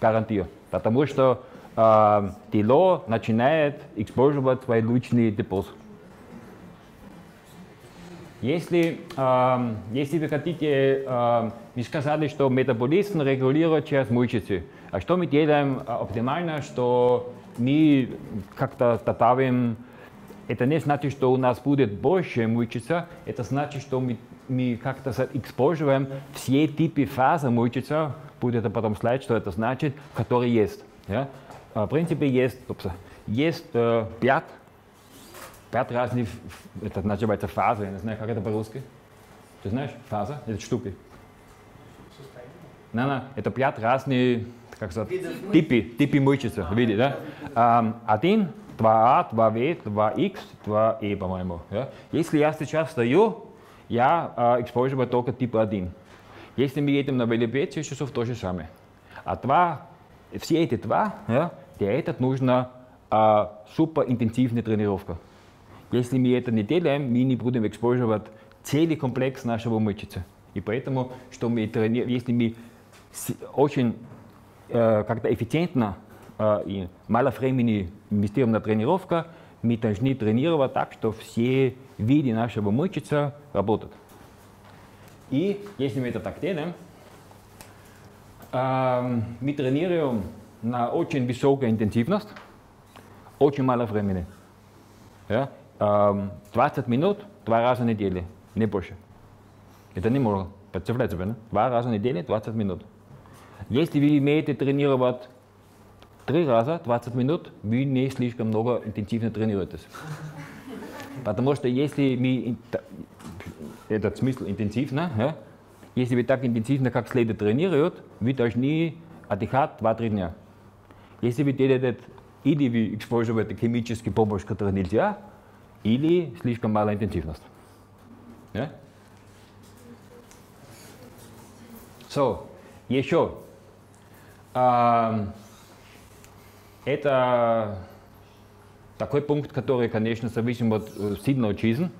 S1: гарантия. Потому что э, тело начинает использовать свои личные депозы. Если, э, если вы хотите, э, вы сказали, что метаболизм регулирует через мышцы. А что мы делаем э, оптимально, что мы как-то добавим, это не значит, что у нас будет больше мышца, это значит, что мы, мы как-то используем все типы фазы мышца, будет потом слайд, что это значит, которые есть. Ja? В принципе, есть, есть э, пять, пять разных, это называется фазы, я не знаю, как это по-русски. Ты знаешь, фаза, это штуки. Не, не, это пять разных, как сказать, типы, типы мышцы, видите, да? Один, 2А, 2В, 2Х, 2E, по-моему. Ja? Если я сейчас стою, я э, использую только тип 1. Если мы едем на велосипеде, 6 часов то же самое. А два, все эти два, ja, для этого нужна э, супер интенсивная тренировка. Если мы это не делаем, мы не будем использовать целый комплекс нашего мышцы. И поэтому, что мы трени... если мы очень э, как-то эффективно э, и мало времени инвестируем на тренировку, мы должны тренировать так, что все виды нашего мышцы работают. И если мы это так делаем, эм, мы тренируем на очень высокую интенсивность, очень мало времени. Ja? Эм, 20 минут, два раза в неделю, не больше. Это не можно. Представляете себе? Два раза в неделю, 20 минут. Если вы умеете тренировать три раза, 20 минут, вы не слишком много интенсивно тренируетесь. Потому что если мы, ин- та- этот смысл интенсивно, ja? если вы так интенсивно как следует тренируют, вы должны отдыхать 2-3 дня. Если вы делаете, или вы используете химический помощь, который нельзя, или слишком мало интенсивность. Ja? So, еще. Эм, это такой пункт, который, конечно, зависим от, э, сильно от жизни.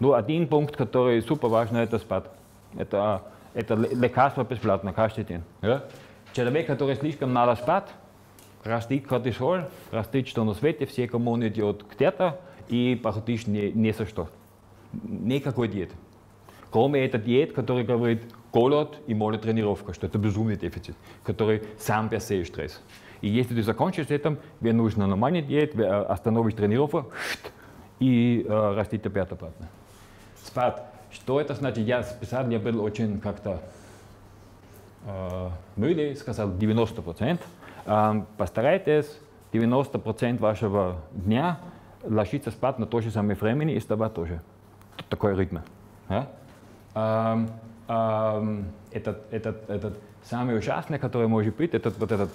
S1: Но один пункт, который супер важен, это спад. Это, это ле- лекарство бесплатно каждый день. Ja? Человек, который слишком мало спит, растет кортизол, растет что на свете, все гормоны идет где-то и практически не, не за что. Никакой диеты. Кроме этой диет, которая говорит голод и молит тренировка, что это безумный дефицит, который сам per se стресс. И если ты закончишь этим, тебе нужна нормальная диета, вы, э, остановишь тренировку и э, растить опять обратно. Спад. Что это значит? Я специально был очень как-то э, милый, сказал 90%. Эм, постарайтесь 90% вашего дня ложиться спать на то же самое времени и вставать тоже. Такой ритм. Ja? Ähm, ähm, этот, этот, этот самый ужасный, который может быть, этот вот этот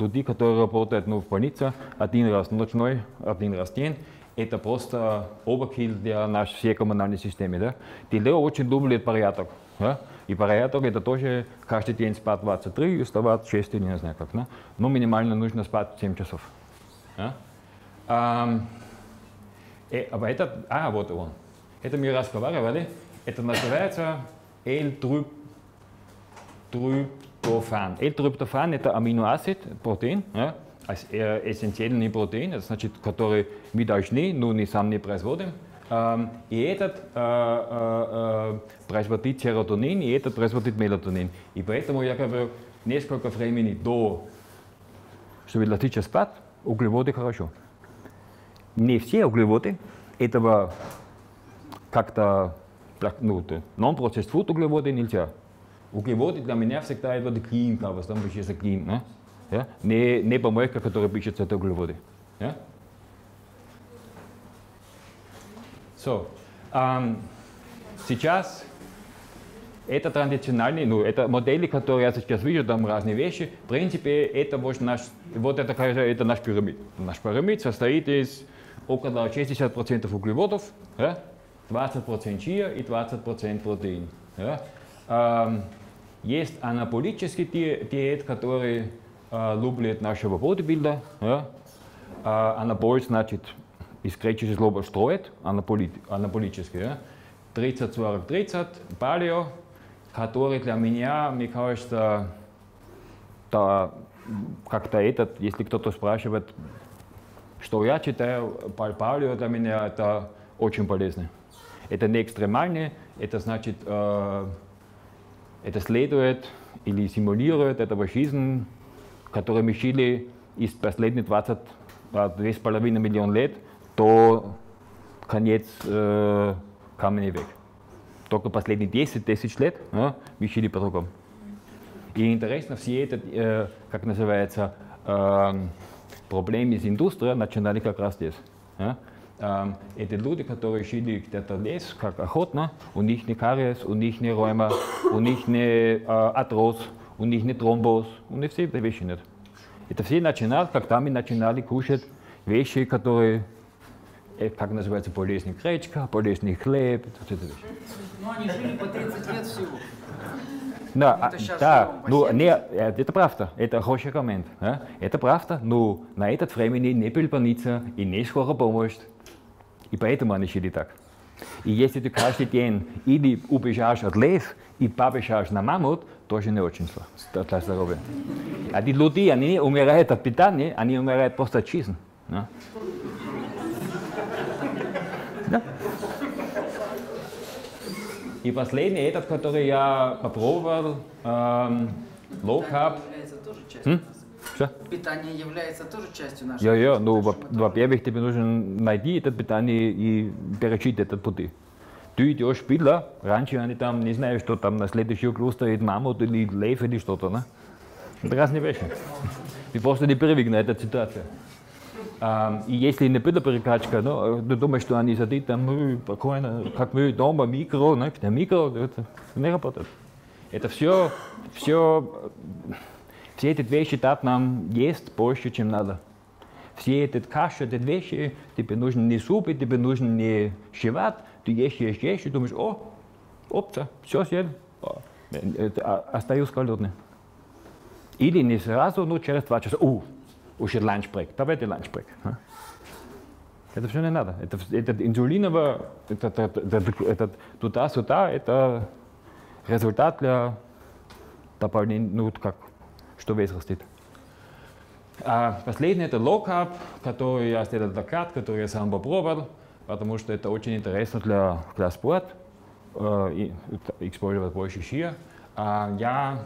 S1: люди, которые работают ну, в больнице, один раз ночной, один раз день, это просто overkill для нашей всей коммунальной системы. Да? Leo очень любит порядок. Да? И порядок это тоже каждый день спать 23 и вставать 6, не знаю как. Да? Но минимально нужно спать 7 часов. Да? Эм, Э, aber это, а, вот он. Это мы разговаривали. Это называется L-тryptophan. L-тryptophan это аминоацид, протеин, ja, als essentiальный протеин, это значит, который мы должны, но не сам не производим. И этот производит серотонин, и этот производит мелатонин. И поэтому я говорю, несколько времени до, чтобы ложиться спать, углеводы хорошо не все углеводы этого как-то ну, non-processed food углеводы нельзя. Углеводы для меня всегда это clean carbs, там пишется clean. Ne? Ja? Не, не помойка, которая пишется это углеводы. Ja? So, ähm, сейчас это традиционные, ну, это модели, которые я сейчас вижу, там разные вещи. В принципе, это вот наш, вот это, это наш пирамид. Наш пирамид состоит из около 60% углеводов, ja, 20% чия и 20% протеин. Ja. Ähm, есть анаболический ди- диет, который äh, любит нашего бодибилда. Ja. Äh, анабол значит из греческого слова строит, анаболи, анаболический. Ja. 30-40-30, палео, который для меня, мне кажется, да, как-то этот, если кто-то спрашивает, что я читаю, пал- палео для меня это очень полезно. Это не экстремальное, это значит, э, это следует или симулирует этого жизнь, которую мы жили из последних 20, э, 2,5 миллиона лет до конец э, каменный век. Только последние 10 тысяч лет ja, мы жили по-другому. И интересно, все это, э, как называется, эм, проблемы с индустрией начинали как раз здесь. ja. Это люди, которые жили где-то в лес, как охотно, у них не кариес, у них не ройма, у них не атроз, у них не тромбоз, у них все эти вещи нет. Это все начинали, когда мы начинали кушать вещи, которые, э, как называется, полезный гречка, полезный хлеб, вот это вещи.
S4: Ну, они жили по 30 лет всего.
S1: Да, а,
S4: щас
S1: да,
S4: живем по
S1: ну,
S4: 70.
S1: не, э, это правда, это хороший коммент. а? Это правда, но на этот времени не больница и не скорая помощь. И поэтому они жили так. И если ты каждый день или убежишь от лес и побежишь на мамут, тоже не очень здоровья. А die люди, они не умирают от питания, они умирают просто от жизни. да. Да. И последний, этот, который я попробовал, эм, low carb. Что?
S4: Питание является тоже частью нашей что мы тоже-
S1: во-первых, тебе нужно найти это питание и перечить этот пути. Ты идешь в Пидла, раньше они там, не знаю, что там на следующий углу стоит мамут или лев или что-то, да? Это разные вещи. Ты просто не привык на эту ситуацию. Ам, и если не была перекачка, ну, ты думаешь, что они сидят там, ну, спокойно, как мы дома, микро, ну, на микро, это не работает. Это все, все, все эти вещи так нам есть больше, чем надо. Все эти каши, эти вещи, тебе нужен не суп, тебе нужен не шиват, ты ешь, ешь, ешь, и думаешь, о, опция, все съели, э, а, остаюсь голодный. Или не сразу, но через два часа, у, уже ланчбрейк, давайте ланчбрейк. а. Это все не надо. Это, вс- это инсулиново, это, это, это, это туда-сюда, это результат для дополнения, ну как, что вес растет. А последний это carb, который я сделал доклад, который я сам попробовал, потому что это очень интересно для, для спорта, э, использовать больше шия. А я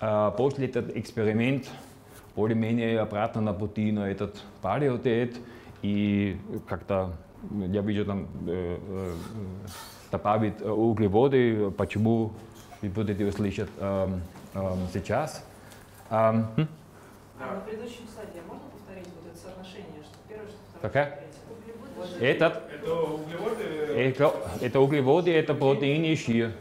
S1: э, после этот эксперимент более-менее обратно на пути на этот палеодиет и как-то я вижу там э, э, добавить э, углеводы, почему вы будете услышать эм, эм, сейчас. Эм, хм?
S7: А на предыдущем слайде можно повторить вот это соотношение, что первое, что второе,
S1: Какая?
S7: что третье?
S1: Этот,
S3: Это углеводы
S1: это, это углеводы, это протеины и
S3: и жир.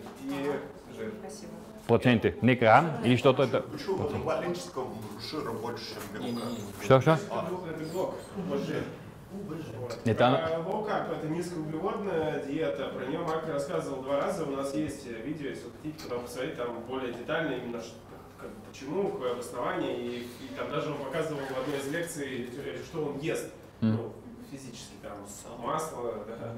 S7: Спасибо.
S1: Проценты, не грамм или что-то. Это.
S6: Почему в инвалидском жира больше, чем белка?
S1: Что, что?
S3: Это белок, вот.
S1: Это она-
S3: Про low carb это низкоуглеводная диета. Про нее Марк рассказывал два раза. У нас есть видео, если вы хотите туда посмотреть, там более детально именно почему, какое обоснование. И, и там даже он показывал в одной из лекций, э, что он ест. Ну, физически там масло, да.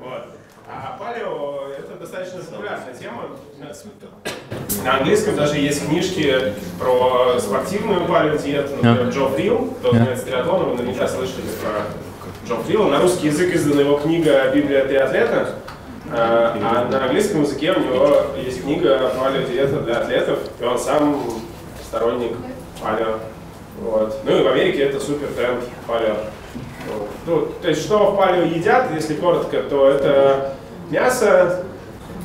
S3: Вот. А палео это достаточно популярная тема. На английском даже есть книжки про спортивную палеодиету, например. Джо Фрил, кто
S1: Да.
S3: занимается триатлоном, вы наверняка слышали про Джо Фрила. На русский язык издана его книга «Библия триатлета», а а на английском языке у него есть книга «Палеодиета для атлетов», и он сам сторонник палео. Вот. Ну и в Америке это супер тренд палео. Ну, то есть что в палео едят, если коротко, то это мясо,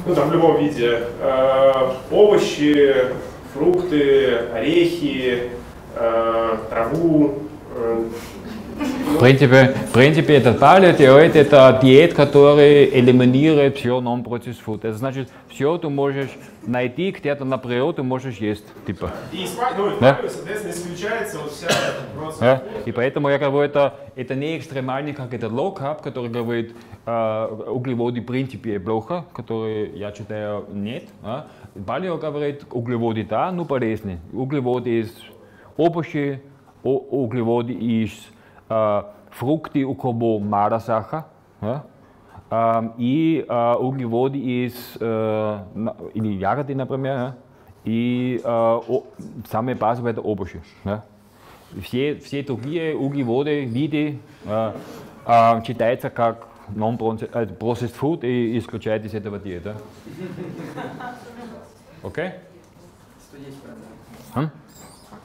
S3: ну там в любом виде, э, овощи, фрукты, орехи, э, траву, э,
S1: В принципе, в принципе этот палеодиет это диет, который элиминирует все non-processed food. Это значит, все ты можешь найти где-то на природе, можешь есть. Типа.
S3: и из ну,
S1: Да.
S3: соответственно, исключается вот вся просто
S1: Да? И поэтому я говорю, это, это не экстремальный, как это low carb, который говорит, э, углеводы в принципе плохо, который я считаю нет. А? Палео говорит, углеводы да, но полезны. Углеводы из овощей, о- углеводы из э, фрукты, у кого мало сахара. а? Ам, и э, углеводы из э, на- или ягоды, например, а? и э, о- самые базовые это овощи. да. Все, все другие углеводы, виды э, э, считаются как non-processed food и исключают из этого диета. Окей?
S4: 110
S1: М?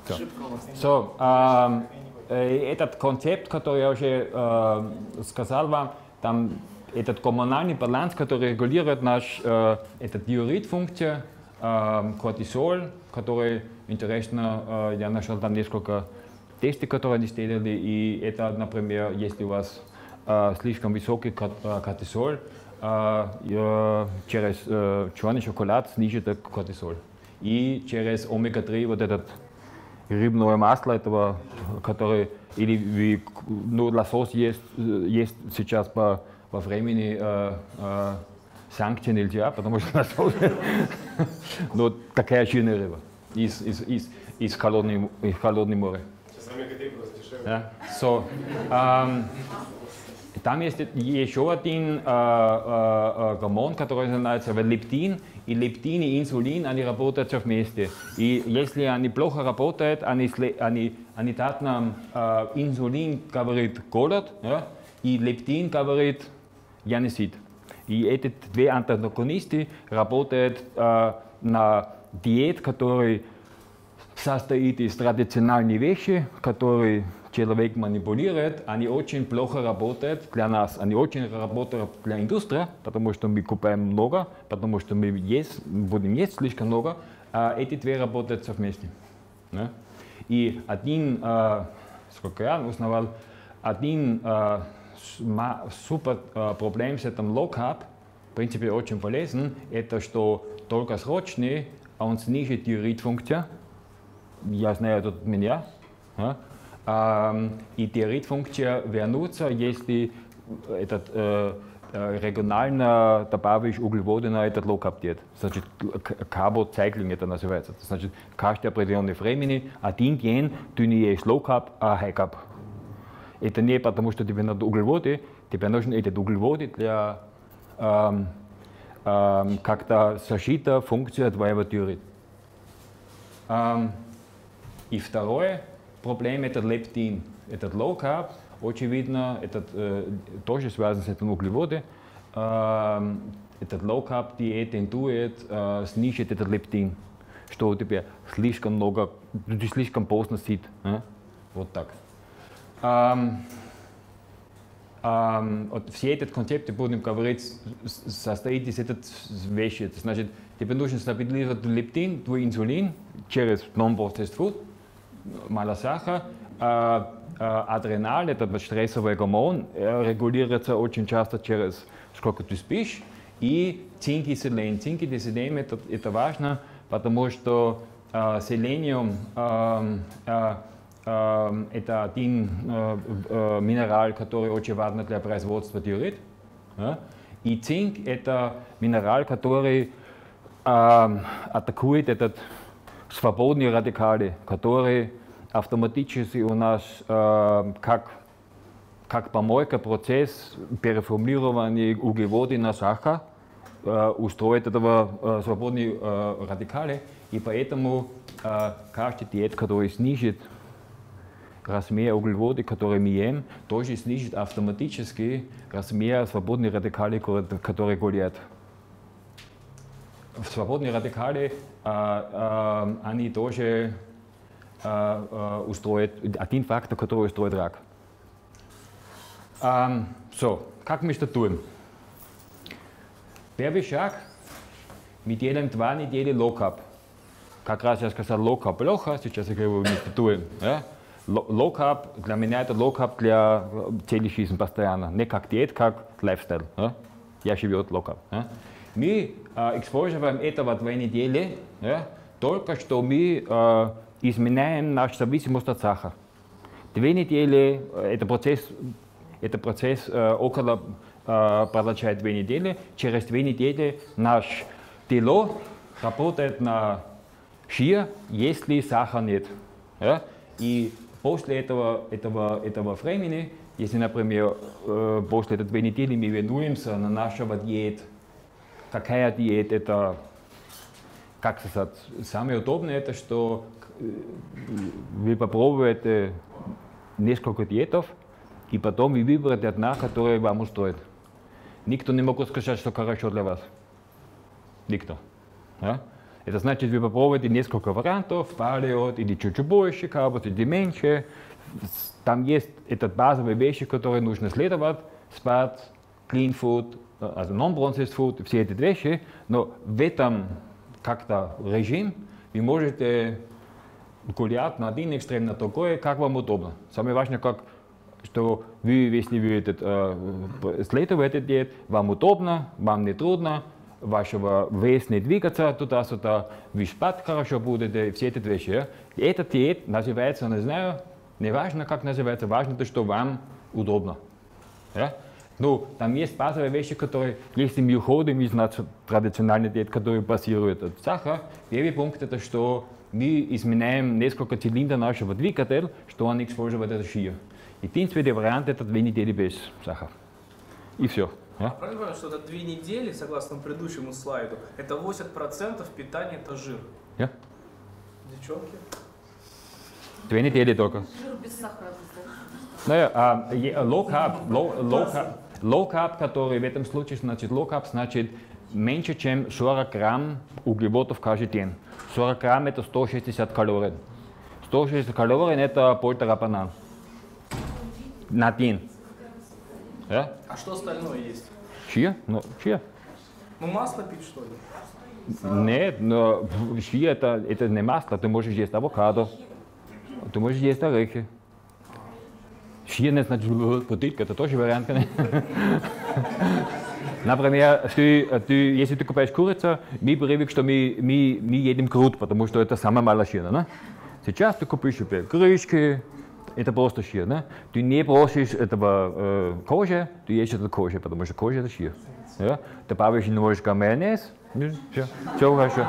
S1: Всё. So, ähm, э, этот концепт, который я уже э, сказал вам, там этот гормональный баланс, который регулирует наш, э, это диурит-функция, э, кортизол, который, интересно, э, я нашел там несколько тестов, которые они сделали, и это, например, если у вас э, слишком высокий э, кортизол, э, э, через э, черный шоколад снижит этот кортизол. И через омега-3 вот этот рыбное масло этого, который или ну, лосось есть, есть сейчас по, во времени э, э, нельзя, потому что лосось, но такая жирная рыба из, из, из, из, холодной, из холодного моря.
S3: Сейчас омега-3 просто дешевле.
S1: Да. So, ähm, там есть еще один äh, äh, äh, гормон, который называется лептин. И лептин и инсулин, они работают все вместе. И если они плохо работают, они, сле- они, они дают нам, э, инсулин говорит голод, ja, и лептин говорит я не сыт. И эти две антагонисты работают э, на диет, который состоит из традициональной вещи, которые человек манипулирует, они очень плохо работают для нас. Они очень работают для индустрии, потому что мы купаем много, потому что мы есть, будем есть слишком много. А эти две работают совместно. да. И один, э, сколько я узнавал, один э, супер э, проблем с этим carb, в принципе очень полезен, это что долгосрочный, он снижит диурит-функцию, я знаю от меня. ja. И диурит-функция вернутся, если этот, э, э, региональная добавишь углеводы на этот диет. Значит, cycling это называется. Значит, каждое определенное времени один день ты не ешь low-carb, а high-carb. Это не потому, что тебе надо углеводы, тебе нужны эти углеводы для эм, эм, как-то защита функции твоего тиреоида. Ähm, и второе проблем это лептин. Этот low carb, очевидно, этот э, тоже связан с этим углеводы. Э, этот low carb диет интует э, снижит этот лептин, что у тебя слишком много, ты слишком поздно сит. Э? Вот так. Ähm, ähm, вот все эти концепты, будем говорить, состоит из этой вещи. Это значит, тебе нужно стабилизировать лептин, твой инсулин через non-processed food, mala сахар, а, а, адреналь, это стрессовый гормон, регулируется очень часто через сколько ты спишь, и цинк и селен. Цинк и селен это, это важно, потому что а, селениум это один минерал, который очень важен для производства диурит. И цинк это минерал, который атакует этот свободные радикали, которые автоматически у нас э, как, как помойка процесс переформулирования углеводы на сахар э, устроит этого э, свободные э, радикали, и поэтому э, каждый диет, который снижит размер углеводы, которые мы ем, тоже снижит автоматически размер свободных радикалей, которые горят свободные радикали, они тоже устроят, один фактор, который устроит рак. So, как мы это tun? Первый шаг, мы делаем два недели локап. Как раз я сказал локап плохо, сейчас я говорю, мы это tun. Ja? Локап, для меня это локап для цели жизни постоянно. Не как диет, как лайфстайл. Ja? Я живу локап. Ja? Мы э, используем этого две недели, ja, только что мы э, изменяем нашу зависимость от сахара. Две недели, это процесс, это процесс э, около э, продолжает две недели. Через две недели наш тело работает на шия, если сахара нет. Ja? И после этого, этого, этого времени, если, например, э, после этой две недели мы вернуемся на нашего диет какая диета это, как сказать, самое удобное это, что вы попробуете несколько диетов, и потом вы выберете одна, которая вам устроит. Никто не может сказать, что хорошо для вас. Никто. Да? Это значит, вы попробуете несколько вариантов, палеот, или чуть-чуть больше, карбот, или меньше. Там есть этот базовые вещи, которые нужно следовать. Спать, clean food, also non-processed food, все эти вещи, но в этом как-то режим вы можете гулять на один экстрем, на другой, как вам удобно. Самое важное, как, что вы, если вы этот, э, следуете диет, вам удобно, вам не трудно, вашего вес не двигаться туда-сюда, вы спать хорошо будете, все эти вещи. И этот диет называется, не знаю, не важно, как называется, важно то, что вам удобно. Ja? Ну, там есть базовые вещи, которые, если мы уходим из традиционной диеты, которые базируют от сахара, первый пункт это, что мы изменяем несколько цилиндров нашего двигателя, что он использует это шия. Единственный вариант это две недели без сахара. И все.
S2: А? Правильно понимаю, что это две недели, согласно предыдущему слайду, это 80% питания это жир?
S1: Я?
S2: Девчонки?
S1: Две недели только.
S5: Жир без сахара.
S1: Ну, а, low carb, low, low carb, Low Carb, который в этом случае значит Low Carb, значит меньше, чем 40 грамм углеводов каждый день. 40 грамм это 160 калорий. 160 калорий это полтора банана. На день.
S2: Да? А что остальное есть?
S1: Чья? Ну, чья?
S2: Ну масло пить что ли?
S1: Нет, но чья это, это не масло, ты можешь есть авокадо, ты можешь есть орехи. Ширне значит бутылка, это тоже вариант. Например, ты, ты, если ты купаешь курицу, мы привыкли, что мы, мы, мы едим крут, потому что это самая малая шина. Да? Сейчас ты купишь себе крышки, это просто щир, да? Ты не просишь этого э, кожи, ты ешь этот кожи, потому что кожа это щир. Да? Добавишь немножко майонез, все, все хорошо.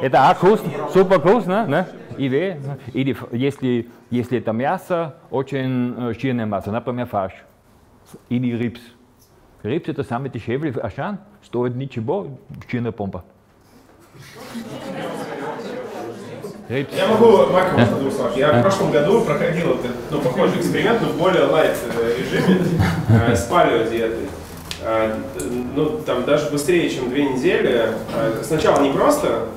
S1: Это а, вкусно, супер вкусно, да? Или, или если, если это мясо, очень э, жирное мясо, например, фарш. Или рипс. Рипс это самый дешевый ашан, стоит ничего, жирная помпа. Рипс.
S3: Я могу, просто в двух словах. Я в прошлом году проходил ну, похожий эксперимент, но в более лайт э, режиме э, с палеодиетой. Э, Ну, там даже быстрее, чем две недели. Сначала не просто,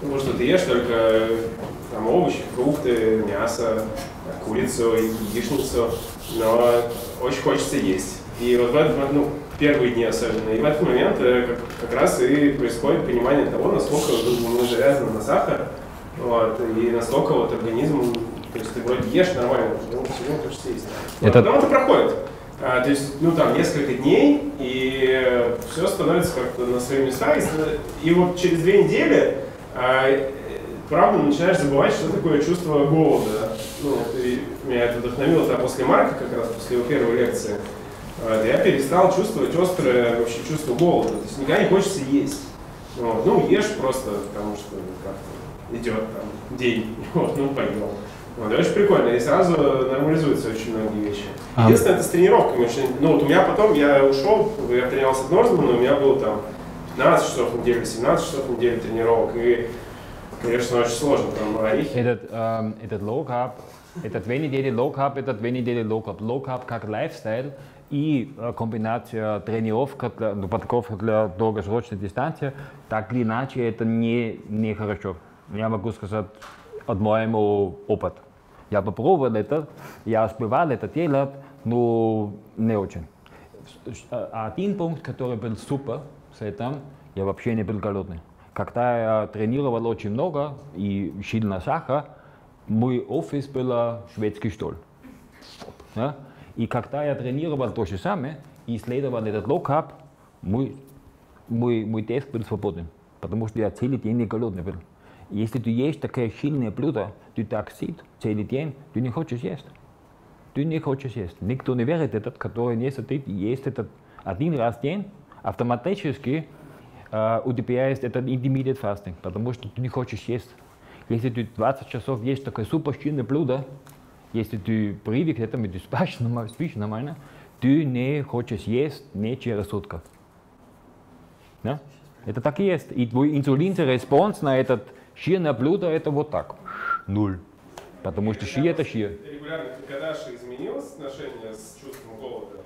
S3: потому что ты ешь только там, овощи, фрукты, мясо, курицу, яичницу, но очень хочется есть. И вот в этот ну, первые дни особенно, и в этот момент э, как, как раз и происходит понимание того, насколько мы завязаны на сахар, вот, и насколько вот организм, то есть ты вроде ешь нормально, но все равно хочется есть. Вот,
S1: Это-
S3: Потом это проходит. А, то есть, ну там, несколько дней, и все становится как-то на свои места. И, и вот через две недели, а, правда, начинаешь забывать, что такое чувство голода. Ну, вот, и меня это вдохновило тогда после Марка, как раз после его первой лекции. Вот, я перестал чувствовать острое вообще чувство голода. То есть никогда не хочется есть. Вот, ну, ешь просто, потому что как-то идет там день, вот, ну, поел. Вот, и очень прикольно, и сразу нормализуются очень многие вещи.
S1: А.
S3: Единственное, это с тренировками. очень- Ну, вот у меня потом, я ушел, я тренировался в Норзмана, у меня было там 15 часов в неделю, 17 часов в неделю тренировок, и, конечно, очень сложно там орехи.
S1: Этот, эм, этот low carb, это две недели low carb, это две недели low carb. Low carb как лайфстайл и э, комбинация тренировка, для, ну, подготовка для долгосрочной дистанции, так или иначе это не, не хорошо. Я могу сказать от моего опыта. Я попробовал это, я успевал это делать, но не очень. А Один пункт, который был супер с этим, я вообще не был голодный. Когда я тренировал очень много и сильно сахар, мой офис был шведский стол. Да? И когда я тренировал то же самое и исследовал этот carb, мой, мой, мой деск был свободен, потому что я целый день не голодный был. Если ты ешь такое сильное блюдо, ты так сит целый день, ты не хочешь есть. Ты не хочешь есть. Никто не верит, этот, который не сидит ест этот один раз в день, автоматически э, у тебя есть этот intermediate fasting, потому что ты не хочешь есть. Если ты 20 часов ешь такое супер сильное блюдо, если ты привык к этому, ты спишь нормально, спишь нормально, ты не хочешь есть не через сутки. Да? Это так и есть. И твой инсулинный респонс на этот жирное блюдо, это вот так. Нуль. Потому что щи это щи.
S3: Регулярно Кадаши изменилось отношение с чувством голода?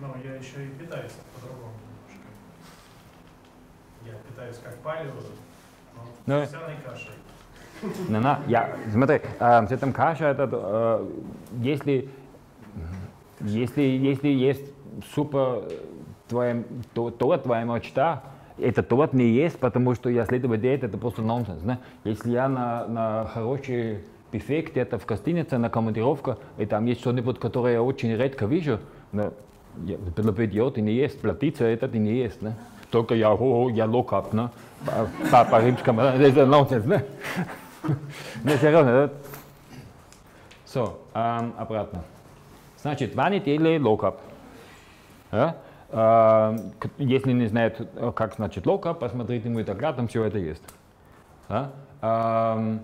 S8: Но я еще и питаюсь по-другому питаюсь как палео, но
S1: Ну,
S8: с овсяной кашей.
S1: На, на, я, смотри, э, с этим каша, это, э, если, если, если есть супер твоя, то, торт твоя мечта, это торт не есть, потому что я следую диете, это просто нонсенс. Да? Если я на, на хороший бюфе где-то в гостинице, на командировку, и там есть что-нибудь, которое я очень редко вижу, но я бы идиот и не есть, платиться это и не есть. Да? Только я, о, я low carb, да? по, по, римскому, это нонсенс. Да? Ну, серьезно, да? So, обратно. Значит, два недели low carb. Ähm, к- если не знает, э, как значит low carb, посмотрите мой доклад, там все это есть. Эм,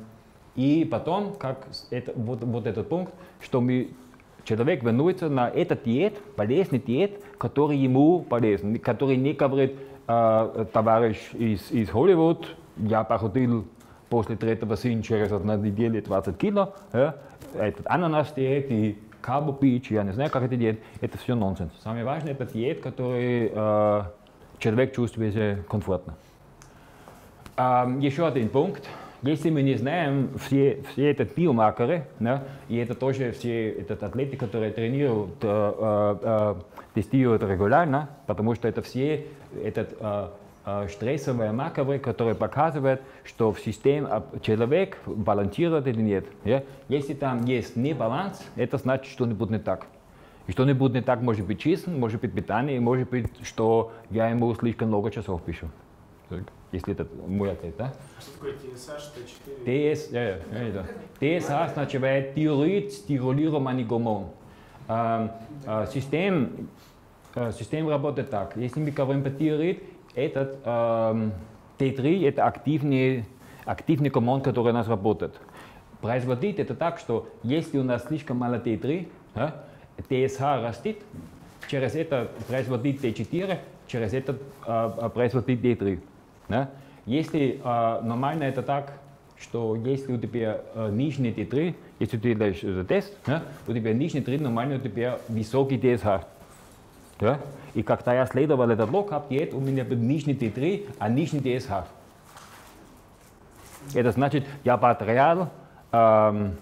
S1: и потом, как это, вот, вот этот пункт, что мы, человек вернуется на этот диет, полезный диет, который ему полезен, который не говорит, товарищ из, из Холливуд, я похудел после третьего сына через одну неделю 20 кило, ja, этот ананас диет и карбо пич, я не знаю, как это диет, это все нонсенс. Самое важное, это диет, который э, человек чувствует себя комфортно. Ам, еще один пункт. Если мы не знаем все, все эти биомаркеры, да, и это тоже все этот атлеты, которые тренируют, э, э, э, тестируют регулярно, потому что это все этот, э, э, стрессовые маркеры, которые показывают, что в системе а, человек балансирует или нет. ja. Если там есть небаланс, это значит, что-нибудь не так. И что-нибудь не так может быть чисто, может быть питание, может быть, что я ему слишком много часов пишу. Так. если это мой ответ, да?
S3: Что такое TSH, T4?
S1: TS. TSH означает тироид стирулированный гормон. А, а, Систем, а, систем работает так. Если тироид, этот ам, T3 это активный, активный гормон, который у нас работает. Производит это так, что если у нас слишком мало T3, да, растет, через это производит T4, через это а, а, производит D3. Да? Если нормально это так, что если у тебя а, нижний T3, если ты делаешь этот тест, да, у тебя нижний T3, нормально у тебя высокий TSH. Да? И когда я следовал этот локап диет, у меня был нижний T3, а нижний TSH. Это значит, я потерял эм,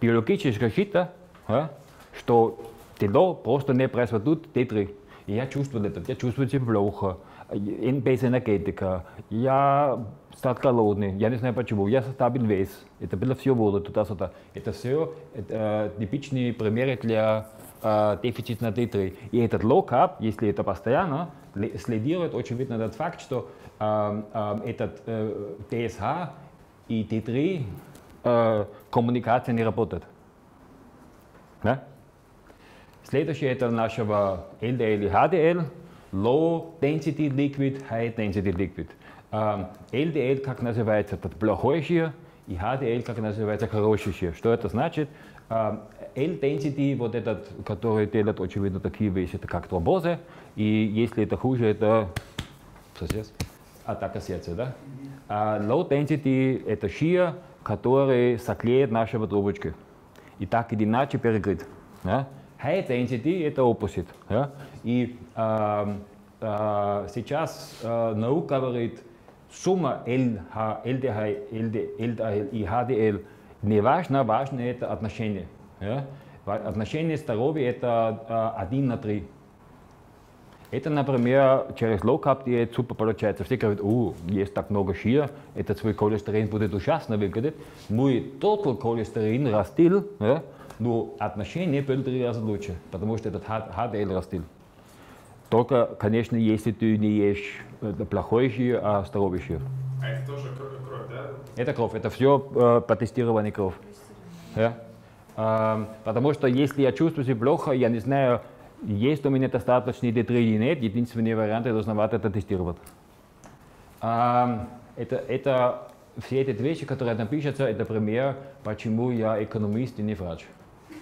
S1: биологическое щита, да, что тело просто не производит T3. И я чувствую это, я чувствую себя плохо, и- без энергетика, я стал голодный, я не знаю почему, я составил вес, это было все воду туда-сюда. Это все э, типичные примеры для э, дефицита на T3. И этот low-carb, если это постоянно, ле- следирует очень видно этот факт, что э, э, этот э, TSH и T3 э, коммуникация не работает. Да? Следующее это нашего LDL и HDL, Low Density Liquid, High Density Liquid. LDL как называется, это плохой жир, и HDL как называется хороший жир. Что это значит? L-density, вот этот, который делает очевидно такие вещи, это как тромбозы, и если это хуже, это сосед, атака сердца, да? А low density это жир, который заклеит наши трубочки. И так или иначе перекрыт. Да? High density это opposite. Да? И эм, э, сейчас э, наука говорит, сумма LH, LDH, LD, LDL и HDL не важно, важно это отношение. Weil Отношение здоровья это э, 1 на 3. Это, например, через carb диет супер получается. Все говорят, о, есть так много жира, это свой холестерин будет ужасно выглядеть. Мой total холестерин растил, ja? но отношение было три раза лучше, потому что этот HDL растил. Только, конечно, если ты не ешь э, плохой жир, а здоровый жир.
S3: А это тоже кровь, кровь, да?
S1: Это кровь, это все э, по тестированию кровь. Ja? Ähm, потому что если я чувствую себя плохо, я не знаю, есть у меня достаточно D3 или нет, единственный вариант это узнавать, это тестировать. Ähm, это, это все эти вещи, которые там пишутся, это пример, почему я экономист и не врач.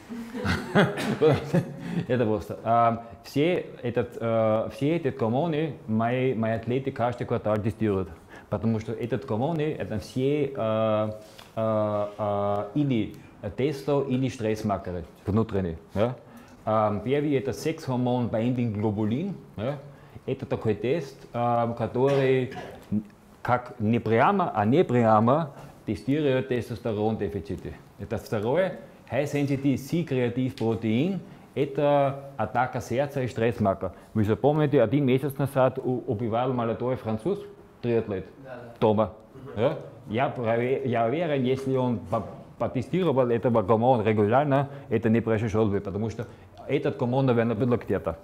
S1: Это просто. А, Все, этот, а, все эти коммуны мои, мои атлеты каждый квартал тестируют. Потому что этот коммуны, это все а, а, а, или тесто, или стрессмаркеры внутренние. Да? А, Первый это секс-гормон binding глобулин. Да? Это такой тест, а, который как не прямо, а не прямо тестирует тестостерон-дефициты. Это второе. High-sensitive C-креатив протеин – это атака сердца и стрессмаркер. Вы же помните, один месяц назад убивал молодой француз, триатлет, Тома. Ja? Я, я уверен, если он потестировал этого гормона регулярно, это не произошел бы, потому что этот гормон, наверное, был где-то.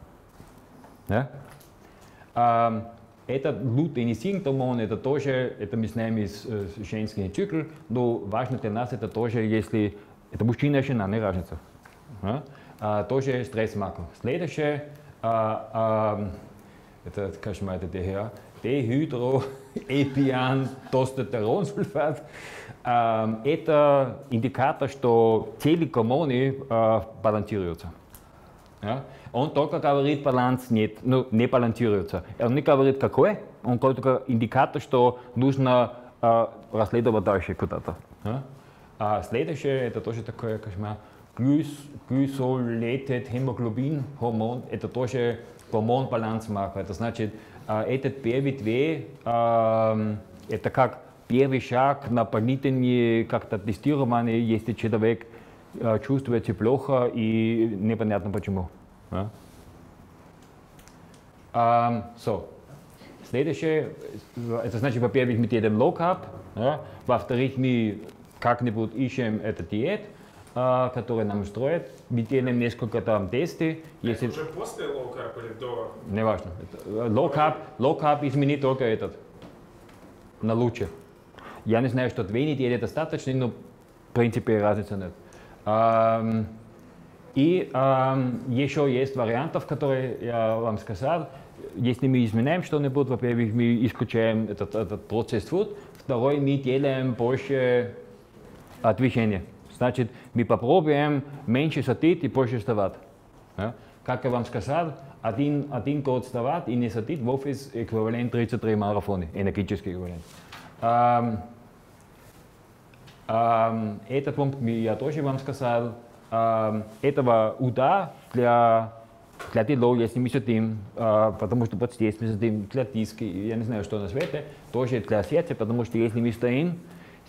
S1: Ja? Ähm, этот лутeinизинг гормон, это тоже, это мы знаем из э, женский цикл, но важно для нас это тоже, если это мужчина и жена, не разница. Ja? А, тоже стресс-маркер. Следующее, а, а, это, кошмар, это DHA, дехидроэпиантостетеронсульфат. А, это индикатор, что цели гормоны а, балансируются. Ja? Он только говорит, баланс нет, ну, не балансируется. Он не говорит, какой, он только индикатор, что нужно э, расследовать дальше куда-то. Ja? А следующее, это тоже такое кошмар, глюс, глюсолетед hemoglobin гормон, это тоже гормон балансмаркер. Это значит, э, этот первый две, э, это как первый шаг на понятие как-то тестирование, если человек э, чувствует себя плохо и непонятно почему. Ja? Ähm, so. Следующее, это значит, во-первых, mit jedem Low Carb, ja? во-вторых, мы как-нибудь ищем эту диет, э, которая нам устроит, мы делаем несколько там тесты, если,
S3: Уже после carb или до?
S1: неважно, это, low carb, low carb изменит только этот, на лучше. Я не знаю, что две недели достаточно, но в принципе разницы нет. И еще есть вариантов, которые я вам сказал. Если мы изменяем что-нибудь, во-первых, мы исключаем этот, этот процесс food, второй, мы делаем больше движения. Значит, мы попробуем меньше садить и больше вставать. Ja? Как я вам сказал, один, один год вставать и не садить в офис эквивалент 33 марафоны, энергетический эквивалент. Ähm, ähm, этот пункт я тоже вам сказал. Ähm, этого удар для, для делов, если мы сидим, э, потому что вот здесь мы сидим для диски, я не знаю, что на свете, тоже для сердца, потому что если мы стоим,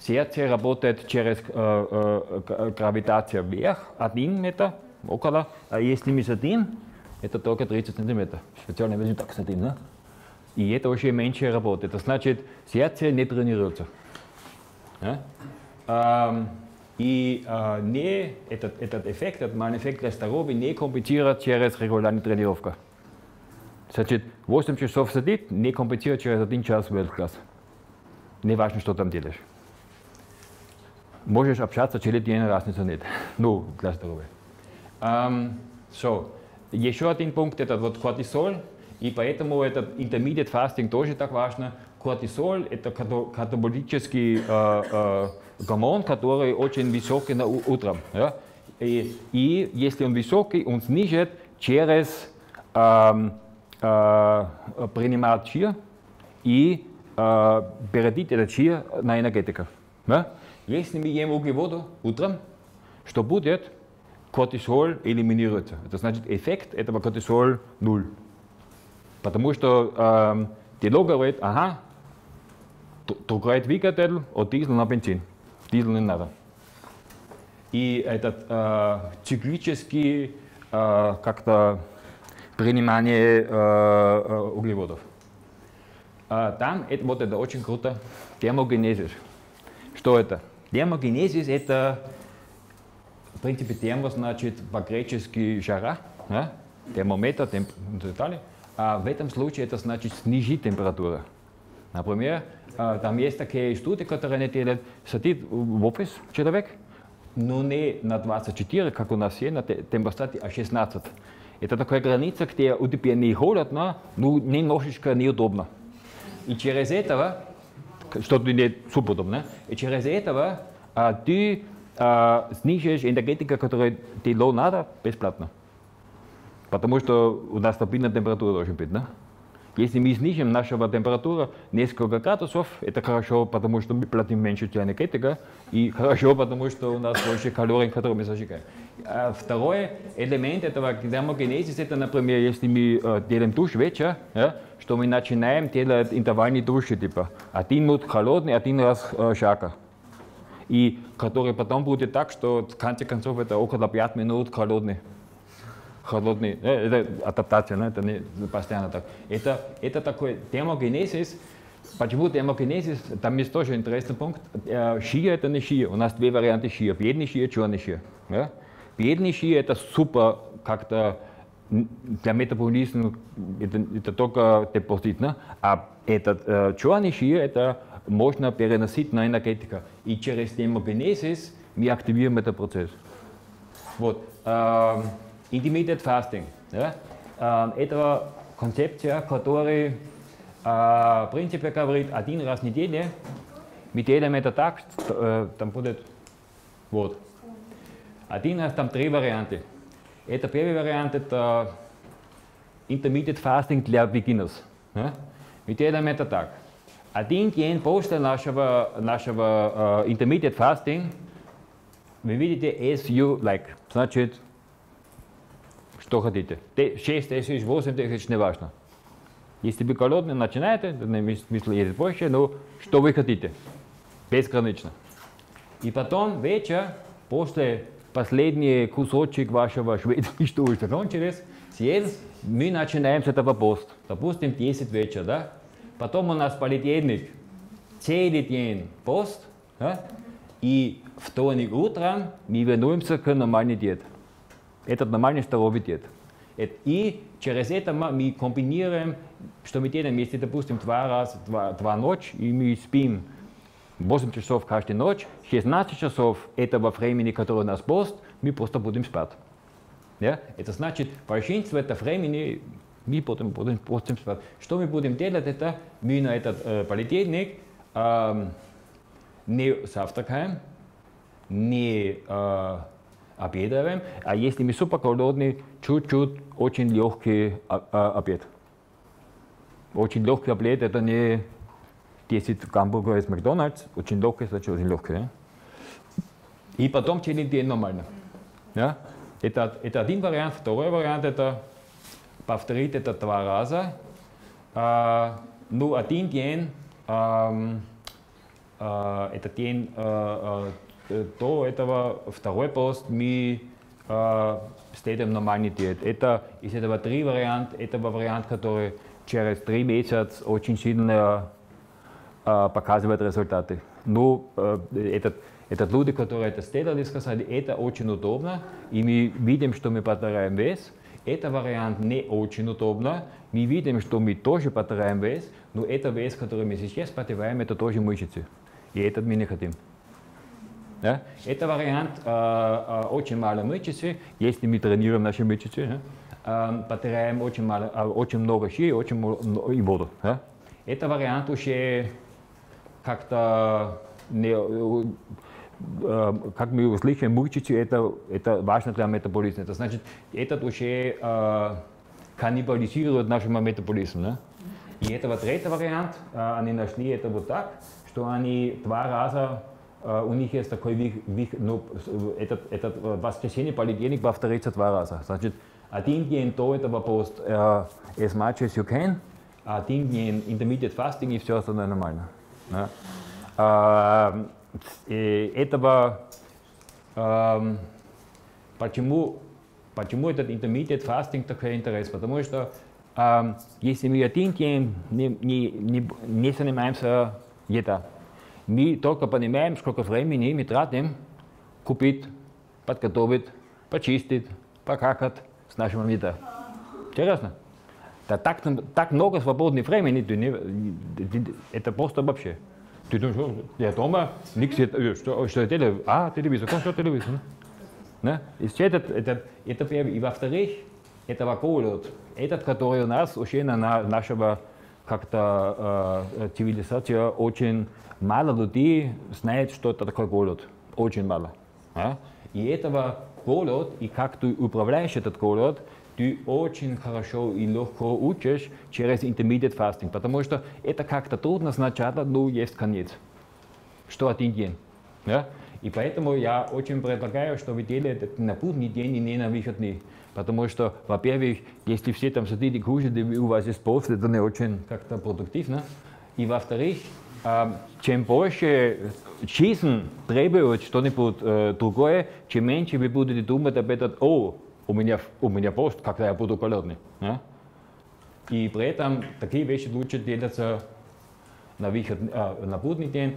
S1: сердце работает через э, э, гравитацию вверх, один метр, около, а если мы сидим, это только 30 сантиметров. Специально, wir так сидим, да? И это уже меньше работает. Это значит, сердце не тренируется. Ähm, и äh, не, этот, этот эффект, этот эффект здоровья не компенсирует через регулярную тренировку. Значит, 8 часов сидит, не компенсирует через 1 час в. Не важно, что там делаешь. Можешь общаться через день, разница нет. Ну, для здоровья. Ähm, so, еще один пункт, это вот кортизол. И поэтому этот intermediate fasting тоже так важно. Кортизол – это катаболический э, э, гормон, который очень высокий на утром. Ja? И, и если он высокий, он снижает через э, э, принимать чир и э, перейдет этот чир на энергетиков. Ja? Если мы ем углеводы утром, что будет? Кортизол элиминируется. Это значит, эффект этого кортизол нуль. Потому что э, тело говорит, ага, другой двигатель от дизеля на бензин. Дизель не надо. И этот э, циклический э, как-то принимание э, э, углеводов. Э, там это, вот это очень круто. Термогенезис. Что это? Термогенезис это в принципе термо значит по-гречески жара, ja? термометр темп, и так далее. А в этом случае это значит снижить температуру. Например, там есть такие студии, которые они делают, сидит в офис человек, но не на 24, как у нас есть, на термостате, а 16. Это такая граница, где у тебя не холодно, но немножечко неудобно. И через этого, что не удобно, и через этого а, ты а, снижаешь энергетика, которая тебе надо, бесплатно. Потому что у нас стабильная температура должна быть. Да? Если мы снизим нашу температуру несколько градусов, это хорошо, потому что мы платим меньше для энергетика, и хорошо, потому что у нас больше калорий, которые мы зажигаем. А второй элемент этого термогенезиса, это, например, если мы э, делаем душ вечер, ja, что мы начинаем делать интервальные души, типа один минут холодный, один раз э, жарко. И который потом будет так, что в конце концов это около 5 минут холодный холодный, э, это адаптация, это не постоянно так. Это, это такой термогенезис. Почему термогенезис? Там есть тоже интересный пункт. Шия это не шия. У нас две варианты шия. Бедный шия, черный шия. Ja? Бедный шия это супер как-то для метаболизма это, это только депозит, ne? а этот э, черный шия это можно переносить на энергетика. И через термогенезис мы активируем этот процесс. Вот. Ähm, Intermediate fasting. Ja? Это концепция, которая в принципе говорит один раз в неделю, мы делаем это так, там будет вот. Один раз там три варианты. Это первый вариант, это Intermediate Fasting для beginners. Мы делаем это так. Один день после нашего, нашего uh, Intermediate Fasting, вы видите, you like. Значит, что хотите. 6 тысяч, 8 тысяч, не важно. Если вы голодны, начинаете, не смысл есть больше, но что вы хотите. Безгранично. И потом вечер, после последний кусочек вашего шведского вы закончились, съел, мы начинаем с этого пост. Допустим, 10 вечера, да? Потом у нас понедельник, целый день пост, да? и вторник утром мы вернемся к нормальной диете. Это нормальный здоровый диет. И через это мы комбинируем, что мы делаем, если, допустим, два раза, два, два ночь, и мы спим 8 часов каждую ночь, 16 часов этого времени, которое у нас пост, мы просто будем спать. Ja? Это значит, большинство этого времени мы будем, будем, будем спать. Что мы будем делать, это мы на этот э, поликлиник эм, не завтракаем, не э, обедаем, а если мы супер голодные, чуть-чуть очень легкий а- а- обед. Очень легкий обед, это не 10 гамбургер из Макдональдс, очень легкий, значит очень легкий. ja? И потом день нормально. Ja? Это, это один вариант. Второй вариант это повторить это два раза. А, ну, один день, ам, а, этот день а, а, до этого, второй пост, мы а, следуем нормальный диет. Это из этого три варианта. Это вариант, который через три месяца очень сильно а, показывает результаты. Ну, э, этот, этот люди, которые это сделали, сказали, это очень удобно, и мы видим, что мы потеряем вес. Это вариант не очень удобно. Мы видим, что мы тоже потеряем вес, но это вес, который мы сейчас потеряем, это тоже мышцы. И этот мы не хотим. Да? Это вариант э, очень мало мышцы, если мы тренируем наши мышцы. Да? Э, потеряем очень, мало, очень много щи очень и воду. Да? Это вариант уже как-то не, э, как мы услышим, мышцы это, это важно для метаболизма. Это значит, это уже э, каннибализирует наш метаболизм. Да? И этого третий вариант, э, они нашли это вот так, что они два раза э, у них есть такой вих, вих, ну, этот, этот э, воскресенье понедельник повторится два раза. Значит, один день до этого пост э, as much as you can, один день intermediate fasting и все остальное нормально. Да? А, этого эм, Почему, почему этот intermediate fasting такой интерес? Потому что эм, если мы один день не, не, не, не занимаемся едой, мы только понимаем, сколько времени мы тратим купить, подготовить, почистить, покакать с нашим едой. Интересно? Да так, так много свободного времени, ты не- это просто вообще. Ты думаешь, «О, я дома, никс, что, что я делаю? А, телевизор, как что телевизор? Ne? Ist этот, этот, это первый. И во-вторых, этого голод, этот, который у нас уже на на- нашего как-то э, цивилизация очень мало людей знает, что это такое голод. Очень мало. а? И этого голод, и как ты управляешь этот голод, ты очень хорошо и легко учишь через intermediate fasting, потому что это как-то трудно сначала, но есть конец что один день. Да? И поэтому я очень предлагаю, что вы делаете это на будний день и не на выходные. Потому что, во-первых, если все там сидите и кушаете, и у вас есть пост, это не очень как-то продуктивно. И во-вторых, а, чем больше чисел требует что-нибудь э, другое, чем меньше вы будете думать об этом, о, у меня, у меня пост, когда я буду голодный. Да? И при этом такие вещи лучше делаться на, выход, а, на будний день.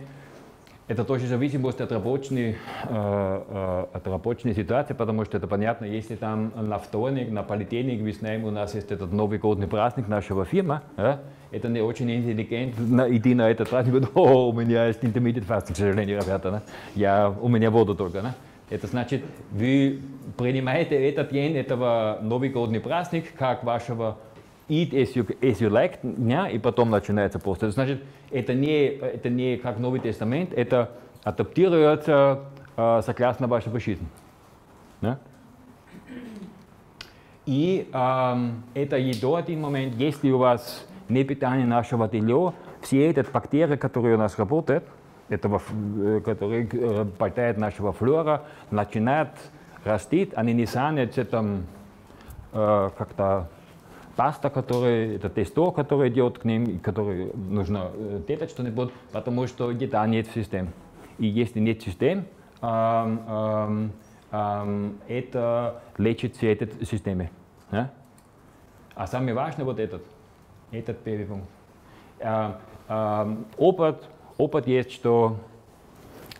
S1: Это тоже зависимость от рабочей, э, э, от рабочей ситуации, потому что это понятно, если там на вторник, на понедельник, мы знаем, у нас есть этот Новый годный праздник нашего фирмы, ja, это не очень интеллигентно идти на этот праздник, о, у меня есть intermediate fasting, к сожалению, ребята, да? я, у меня воду только. Да? Это значит, вы принимаете этот день этого Новый годный праздник, как вашего eat as you, as you like, дня, и потом начинается пост. Это значит, это не, это не как Новый Тестамент, это адаптируется э, согласно вашей жизни. Да? И эм, это еда один момент, если у вас не питание нашего тела, все эти бактерии, которые у нас работают, этого, э, которые э, питают нашего флора, начинают расти, они не станут там э, как-то паста, которая, это тесто, которое идет к ним, которое нужно э, делать что-нибудь, потому что еда нет в системе. И если нет систем, эм, эм, эм, это лечит все эти системы. да? А самое важное вот этот, этот первый пункт. Эм, эм, опыт, опыт есть, что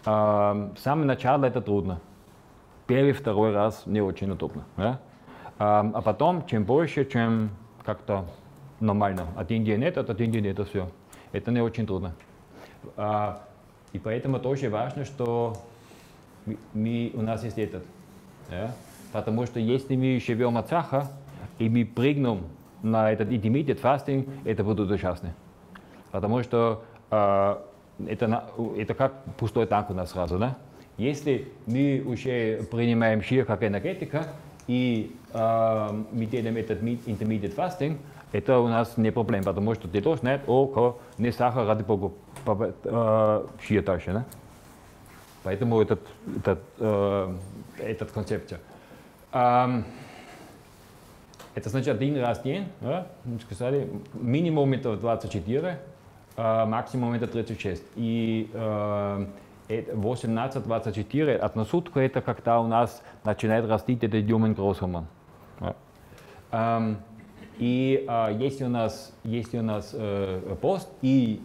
S1: эм, с самого начала это трудно. Первый, второй раз не очень удобно. да? А, а потом, чем больше, чем как-то нормально. Один день этот, один день это все. Это не очень трудно. А, и поэтому тоже важно, что мы, у нас есть этот. Ja? Потому что если мы живем от сахара, и мы прыгнем на этот intermediate fasting, это будет ужасно. Потому что э, это, это как пустой танк у нас сразу. Да? Если мы уже принимаем шир как энергетика, и э, мы делаем этот intermediate fasting, это у нас не проблема, потому что ты должен знать, о, ко- не сахар, ради бога, э, дальше. Да? Поэтому этот, этот, э, этот концепция. Ам, это значит один раз в день, да, мы сказали, минимум это 24, а максимум это 36. И э, это 18-24 одна сутка это когда у нас начинает расти этот hormone. Да. Ам, и а, если у нас, если у нас э, пост и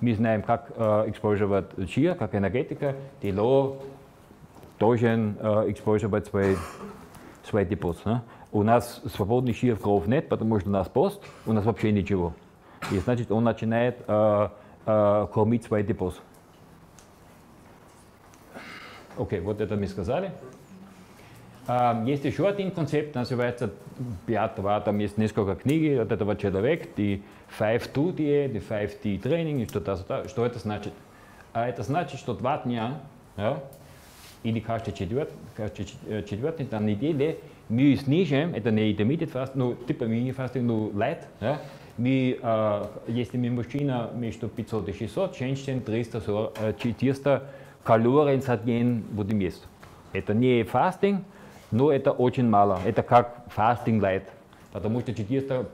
S1: мы знаем, как э, использовать чия, как энергетика, тело должен э, использовать свои, свои депоз. да. У нас свободный чир в кровь нет, потому что у нас пост, у нас вообще ничего. И значит, он начинает э, э, кормить свой депоз. Окей, вот это мы сказали. А, Есть еще один концепт, называется P2, там есть несколько книг от этого человека, die 5-2 диет, die 5D тренинг, что, это- что это значит? А Это значит, что два дня, ja, или каждый четвертый, каждый чет- четвертый там неделе мы снижаем, это не intermediate fast, ну типа mini fasting, ну light, ja, э, если мы мужчина между 500 и 600, женщина 300, 40, э, 400 калорий за день будем есть. Это не fasting, но это очень мало. Это как fasting light, потому что 400,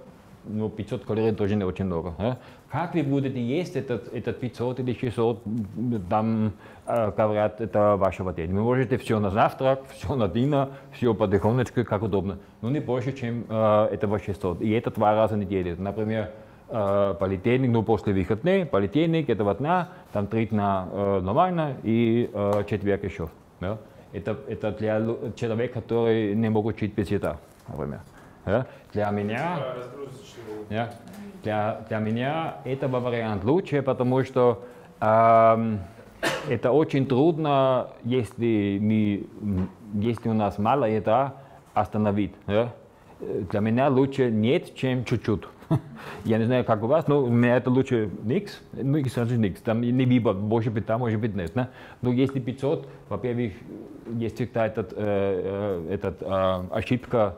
S1: ну 500 калорий тоже не очень много. Как вы будете есть этот, этот 500 или 600, м, там э, говорят, это вашего день. Вы можете все на завтрак, все на дина, все потихонечку, как удобно. Но не больше, чем э, этого 600. И это два раза в неделю. Например, э, политехник, ну после выходных, политехник этого дня, там три дня э, нормально и э, четверг еще. ja. Это, это для человека, который не может жить без еда, например. ja. Для меня... Ja, для, для меня этого вариант лучше, потому что эм, это очень трудно, если, мы, если у нас мало еда, остановить. Э, Для меня лучше нет, чем чуть-чуть. Я не знаю, как у вас, но у меня это лучше никс, ну и значит никс. Там не выбор, может быть да, может быть нет. да. Но если 500, во-первых, есть всегда этот, э, э, этот э, ошибка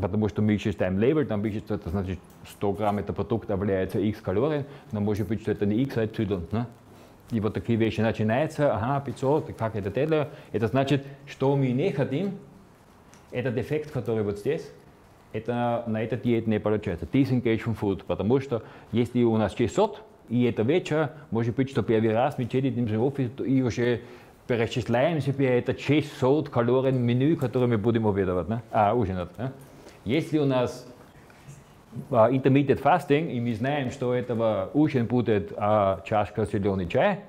S1: потому что мы считаем лейбл, там пишет, что это значит 100 грамм это продукт является x калорий, но может быть, что это не x, а y. Да? И вот такие вещи начинаются, ага, 500, как это делаю. Это значит, что мы не хотим, этот эффект, который вот здесь, это на этой диете не получается. Disengagement food, потому что если у нас 600, и это вечер, может быть, что первый раз мы сидим в офисе и уже перечисляем себе это 600 калорий меню, которое мы будем обедать, да? а, ужинать. Да? Если у нас а, intermediate fasting, и мы знаем, что этого ужин будет а, чашка зеленый чай,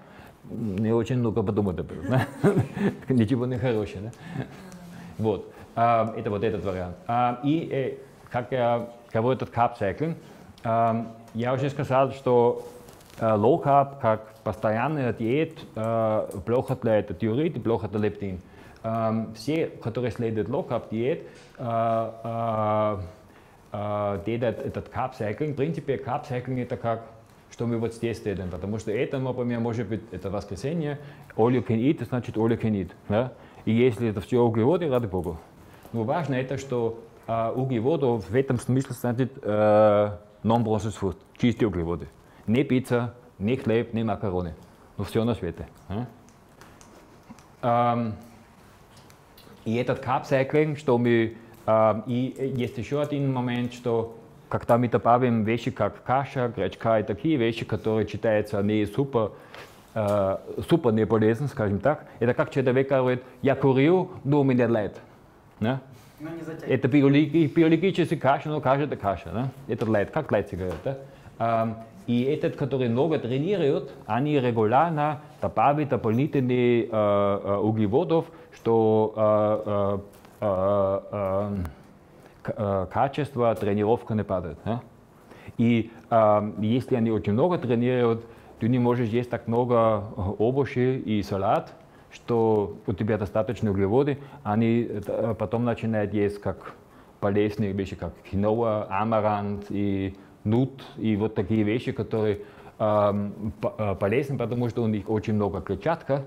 S1: не очень много подумать об этом. Ничего не хорошего. Да? Вот. А, это вот этот вариант. А, и э, как я говорю, этот carb cycling, а, я уже сказал, что э, low carb как постоянная диет э, плохо для этой теории, плохо для лептин. Все, которые следуют carb диет, э, э, э, делают этот cycling. В принципе, cycling это как что мы вот здесь делаем, потому что это, например, может быть, это воскресенье, all you can eat, значит all you can eat. Да? И если это все углеводы, ради бога. Но важно это, что э, углеводы в этом смысле значит э, non-processed food, чистые углеводы. Не пицца, не хлеб, не макароны. Но все на свете. а. Эм, и этот cycling, что мы, эм, и есть еще один момент, что когда мы добавим вещи как каша, гречка и такие вещи, которые считаются не супер, э, супер не полезны, скажем так, это как человек говорит, я курю, но мне лет. Да?
S4: Ну, не затягивай.
S1: Это биологи, биологически каша, но каша это каша. Да? Это лайт, как лайт сигарет. Да? Эм, и этот, который много тренирует, они регулярно добавят дополнительные э, э, углеводов, что э, к- э, качество тренировки не падает. да. И если они очень много тренируют, ты не можешь есть так много овощей и салат, что у тебя достаточно углеводы, они э, потом начинают есть как полезные вещи, как киноа, амарант и нут, и вот такие вещи, которые э, полезны, потому что у них очень много клетчатка,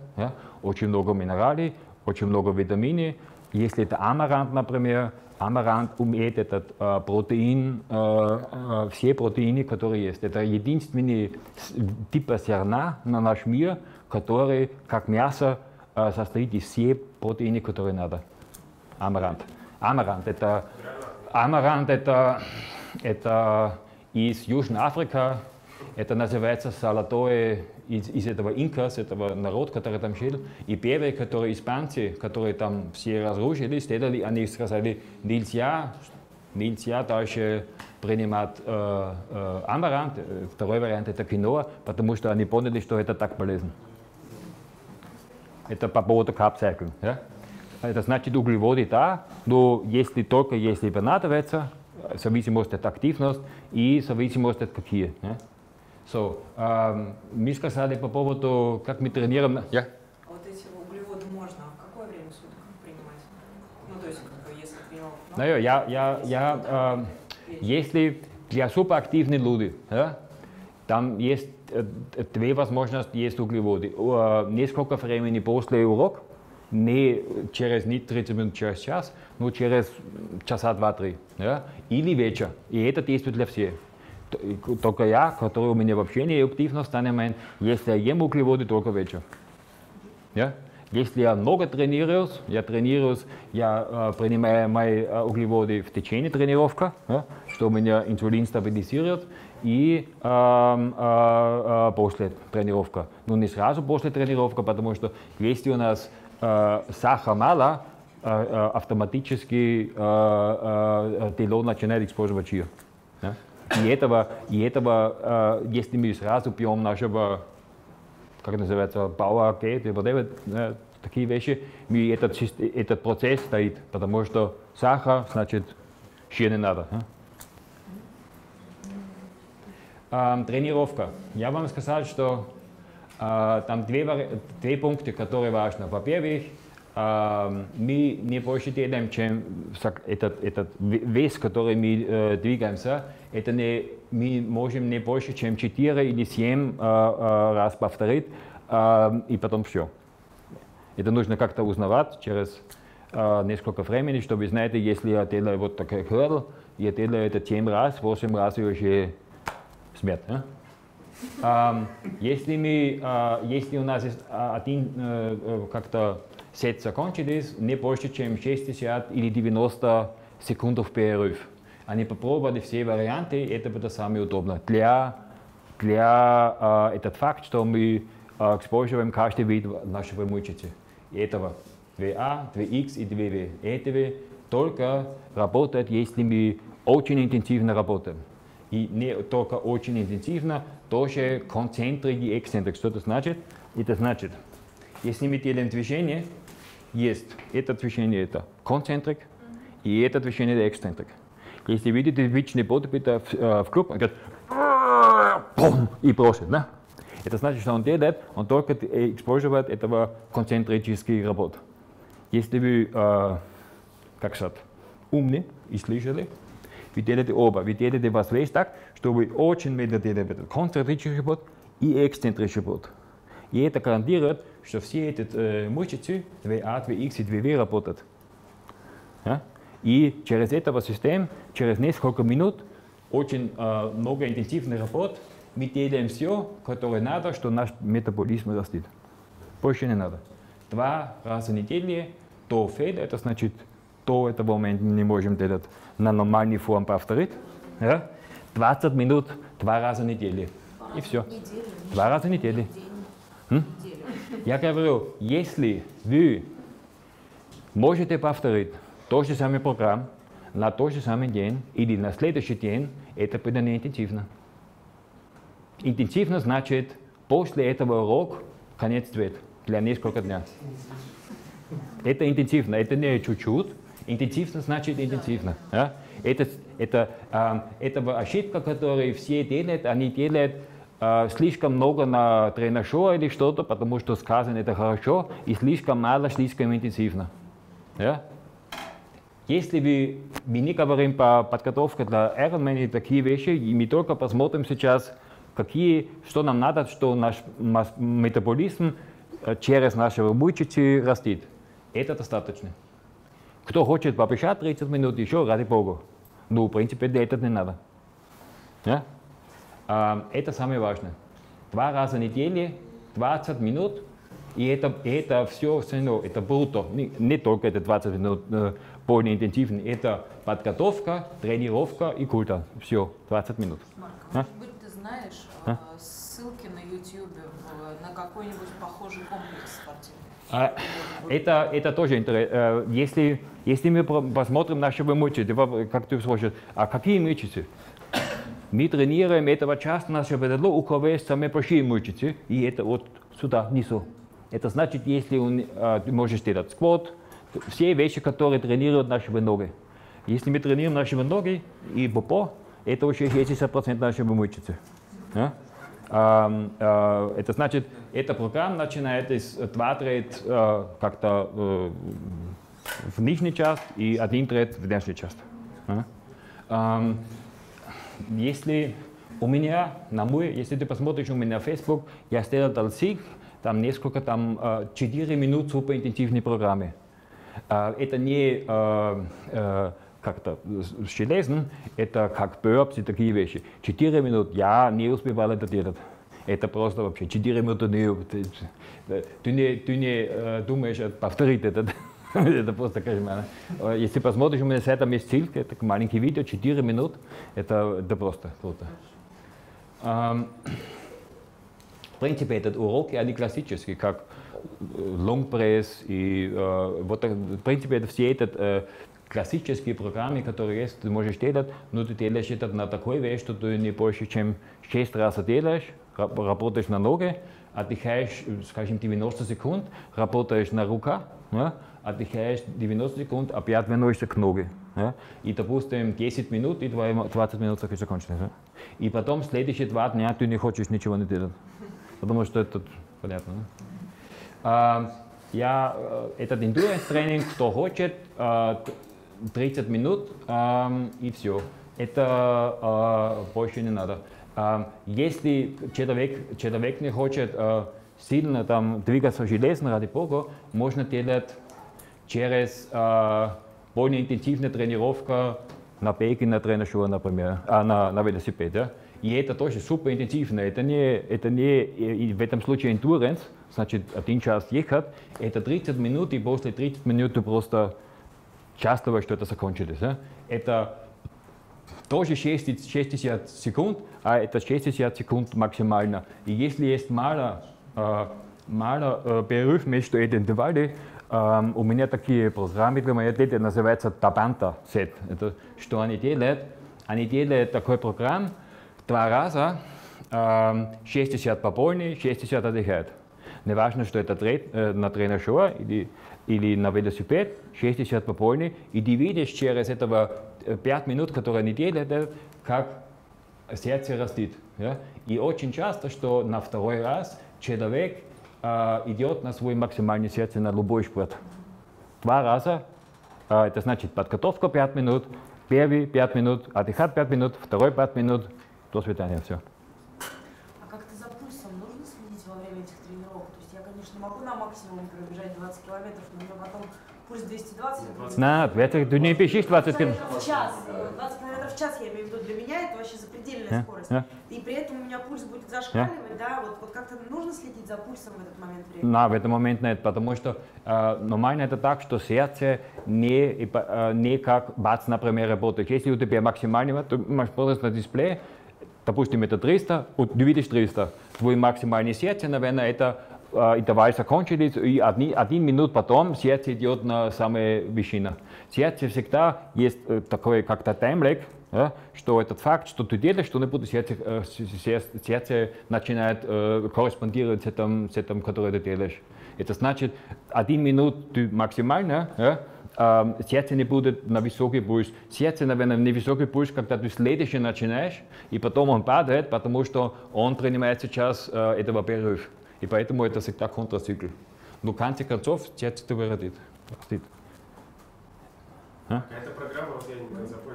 S1: очень много минералов, очень много витаминов. Если это амарант, например, амарант умеет этот э, протеин, э, э, все протеины, которые есть. Это единственный тип зерна на наш мир, который, как мясо, э, состоит из всех протеинов, которые надо. Амарант. Амарант это, амарант это, это из Южной Африки. Это называется салатое из, из этого инкас, этого народ, который там жил. И первые, которые испанцы, которые там все разрушили, сделали, они сказали, нельзя, нельзя дальше принимать э, э, амарант. Э, Второй вариант это киноа, потому что они поняли, что это так полезно. Это по поводу капсайкл. Ja? Это значит углеводы да, но если только если понадобится, в зависимости от активности и в зависимости от какие. Ja? So, эм, мы сказали по поводу, как мы тренируем. Ja?
S7: А вот эти углеводы можно в какое время суток принимать? Ну, то есть, как бы, если тренировка много,
S1: Naja, ja, ja, ja, ähm, если для суперактивных людей, ja, там есть э, две возможности, есть углеводы. Э, Несколько времени после урока, не через не 30 минут, через час, но через часа два-три. Ja, или вечер. И это действует для всех. Только я, который у меня вообще не в данный момент, если я ем углеводы, только вечер. Ja? Если я много тренируюсь, я тренируюсь, я э, принимаю мои э, углеводы в течение тренировки, ja? что у меня инсулин стабилизирует, и эм, э, э, после тренировки. Но не сразу после тренировки, потому что если у нас э, сахар мало, э, э, автоматически э, э, тело начинает использовать жир. ja? И этого, и этого э, если мы сразу пьем нашего как называется, Bauer geht, whatever, äh, такие вещи, мне этот, этот процесс стоит, потому что сахар, значит, жир не надо. а. Эм, тренировка. Я вам сказал, что э, там две, две пункта, которые важны. Во-первых, мы не больше делаем, чем этот, этот ве- вес, который мы э, двигаемся. Это не, мы можем не больше, чем 4 или 7 э, э, раз повторить, э, и потом все. Это нужно как-то узнавать через э, несколько времени, чтобы, знаете, если я делаю вот такой херл, я делаю это 7 раз, 8 раз и уже смерть. Ам, если, мы, а, если у нас есть а, один э, как-то сет закончились, не больше, чем 60 или 90 секунд перерыв. Они попробовали все варианты, это будет самое удобно. Для, для а, этот факт, что мы а, используем каждый вид нашего мышцы. Этого 2А, 2Х и 2В. Это только работает, если мы очень интенсивно работаем. И не только очень интенсивно, тоже концентрик и эксцентрик. Что это значит? Это значит, если мы делаем движение, есть это движение, это концентрик, и это движение, это эксцентрик. Если видите обычный бодибилдер в, э, в клуб, он говорит, «Бум!» и бросит, да? Это значит, что он делает, он только э, использует этого концентрический работ. Если вы, э, как сказать, умны и слышали, вы делаете оба. Вы делаете вас весь так, чтобы очень медленно делать этот концентрический работ и эксцентрический работ. И это гарантирует, что все эти э, мышцы, 2А, 2Х и 2В работают. Ja? И через этого систем, через несколько минут, очень э, много интенсивной работы, мы делаем все, которое надо, что наш метаболизм растет. Больше не надо. Два раза в неделю до феда, это значит, до этого момента не можем делать на нормальной форме повторить. Ja? 20 минут, два раза в неделю. И все. Два раза в неделю. М? Я говорю, если вы можете повторить тот же самый программ на тот же самый день или на следующий день, это будет не интенсивно. Интенсивно значит после этого урока конец света для нескольких дней. Это интенсивно, это не чуть-чуть, Интенсивно значит интенсивно. Да? Это, это, э, это ошибка, которую все делают, они делают слишком много на тренажер или что-то, потому что сказано это хорошо, и слишком мало, слишком интенсивно. Ja? Если вы, мы не говорим по подготовке для Ironman и такие вещи, и мы только посмотрим сейчас, какие, что нам надо, что наш метаболизм э, через наши мышцы растет. Это достаточно. Кто хочет побежать 30 минут еще, ради Бога. Ну, в принципе, этого не надо. Ja? Это самое важное. Два раза в неделю, 20 минут, и это, это все, это бруто. Не, не только это 20 минут э, более интенсивно, это подготовка, тренировка и культа. Все, 20 минут.
S7: Марк, а? может быть, ты знаешь а? ссылки на YouTube на какой-нибудь похожий комплекс спортивный?
S1: А, это, это тоже интересно. Если, если мы посмотрим наши мышцы, как ты спросишь, а какие мышцы? Мы тренируем этого часто наше бедро, у кого есть самые большие мышцы, и это вот сюда, внизу. Это значит, если он, ты можешь делать сквот, все вещи, которые тренируют наши ноги. Если мы тренируем наши ноги и попо, это уже 60% нашей мышцы. Ja? А, а, это значит, эта программа начинает из два трет а, как-то э, в нижней часть и один трет в верхней часть. А? Если у меня, на мой, если ты посмотришь у меня в Facebook, я сделал Dalsig, там несколько, там 4 минуты суперинтенсивной программы. Это не как-то железно, это как burps и такие вещи. 4 минуты я не успевал это делать. Это просто вообще 4 минуты не... Ты не, ты не думаешь повторить это. это просто кошмар. Если посмотришь, у меня с этом есть ссылка, это маленький видео, 4 минуты. Это, это просто круто. В принципе, этот урок, они классические, как лонгпресс и э, вот в принципе это все это э, классические программы, которые есть, ты можешь делать, но ты делаешь это на такой вещь, что ты не больше, чем 6 раз делаешь, работаешь на ноге, отдыхаешь, скажем, 90 секунд, работаешь на рука, ja, отдыхаешь 90 секунд, опять вернешься к ноге. Ja, и, допустим, 10 минут и 20 минут закончено. Ja. И потом следующие два дня ты не хочешь ничего не делать, потому что это понятно. Да? А, я, этот endurance тренинг, кто хочет, 30 минут и все. Это больше не надо. Если человек, человек не хочет сильно там двигаться железно ради бога, можно делать через более интенсивную тренировку на беге, на тренажере, например, а, на, на велосипеде. И это тоже супер интенсивно. Это не, это не в этом случае endurance, значит один час ехать, это 30 минут, и после 30 минут ты просто счастлива, что это закончилось. Да? Это тоже 60, 60 секунд, а это 60 секунд максимально. И если есть мало, э, мало э, между этими интервалами, э, у меня такие программы, делаю, называется Tabanta Set. Это что они делают? Они делают такой программ два раза, э, 60 попольный, 60 отдыхает. Не важно, что это э, на тренажер или или на велосипед, 60 по и ты видишь через этого 5 минут, которые они делают, как сердце растет. Ja? И очень часто, что на второй раз человек э, идет на свой максимальный сердце на любой спорт. Два раза, э, это значит подготовка 5 минут, первый 5 минут, отдыхать 5 минут, второй 5 минут, до свидания, все.
S7: А как-то за пульсом нужно следить во время этих тренировок? То есть я, конечно, могу на максимум пробежать 20 километров, но у меня потом пульс 220.
S1: На, это, ты не пишешь 20
S7: километров. В час. 20 километров в час, я имею в виду, для меня это вообще запредельная yeah, скорость. Yeah. И при этом у меня пульс будет зашкаливать, yeah. да, вот, вот как-то нужно следить за пульсом в этот момент времени?
S1: На, в этот момент нет, потому что э, нормально это так, что сердце не, э, не как бац, например, работает. Если у тебя максимальный, просто на дисплее, допустим, это 300, вот ты видишь 300. Твой максимальный сердце, наверное, это э, интервал закончились, и один, один минут потом сердце идет на самое вершина. Сердце всегда есть э, такой как-то таймлэг, ja, что этот факт, что ты делаешь, что не будет сердце, э, сердце начинает э, корреспондировать с этим, с этим, которое ты делаешь. Это значит, один минут ты максимально, ja, а, сердце не будет на высокий пульс. Сердце, наверное, на высокий пульс, когда ты следующий начинаешь, и потом он падает, потому что он принимает сейчас э, этого перерыв. И поэтому это всегда контрацикл. Но в конце концов сердце твердит.
S3: Эта программа, вот я не тренировок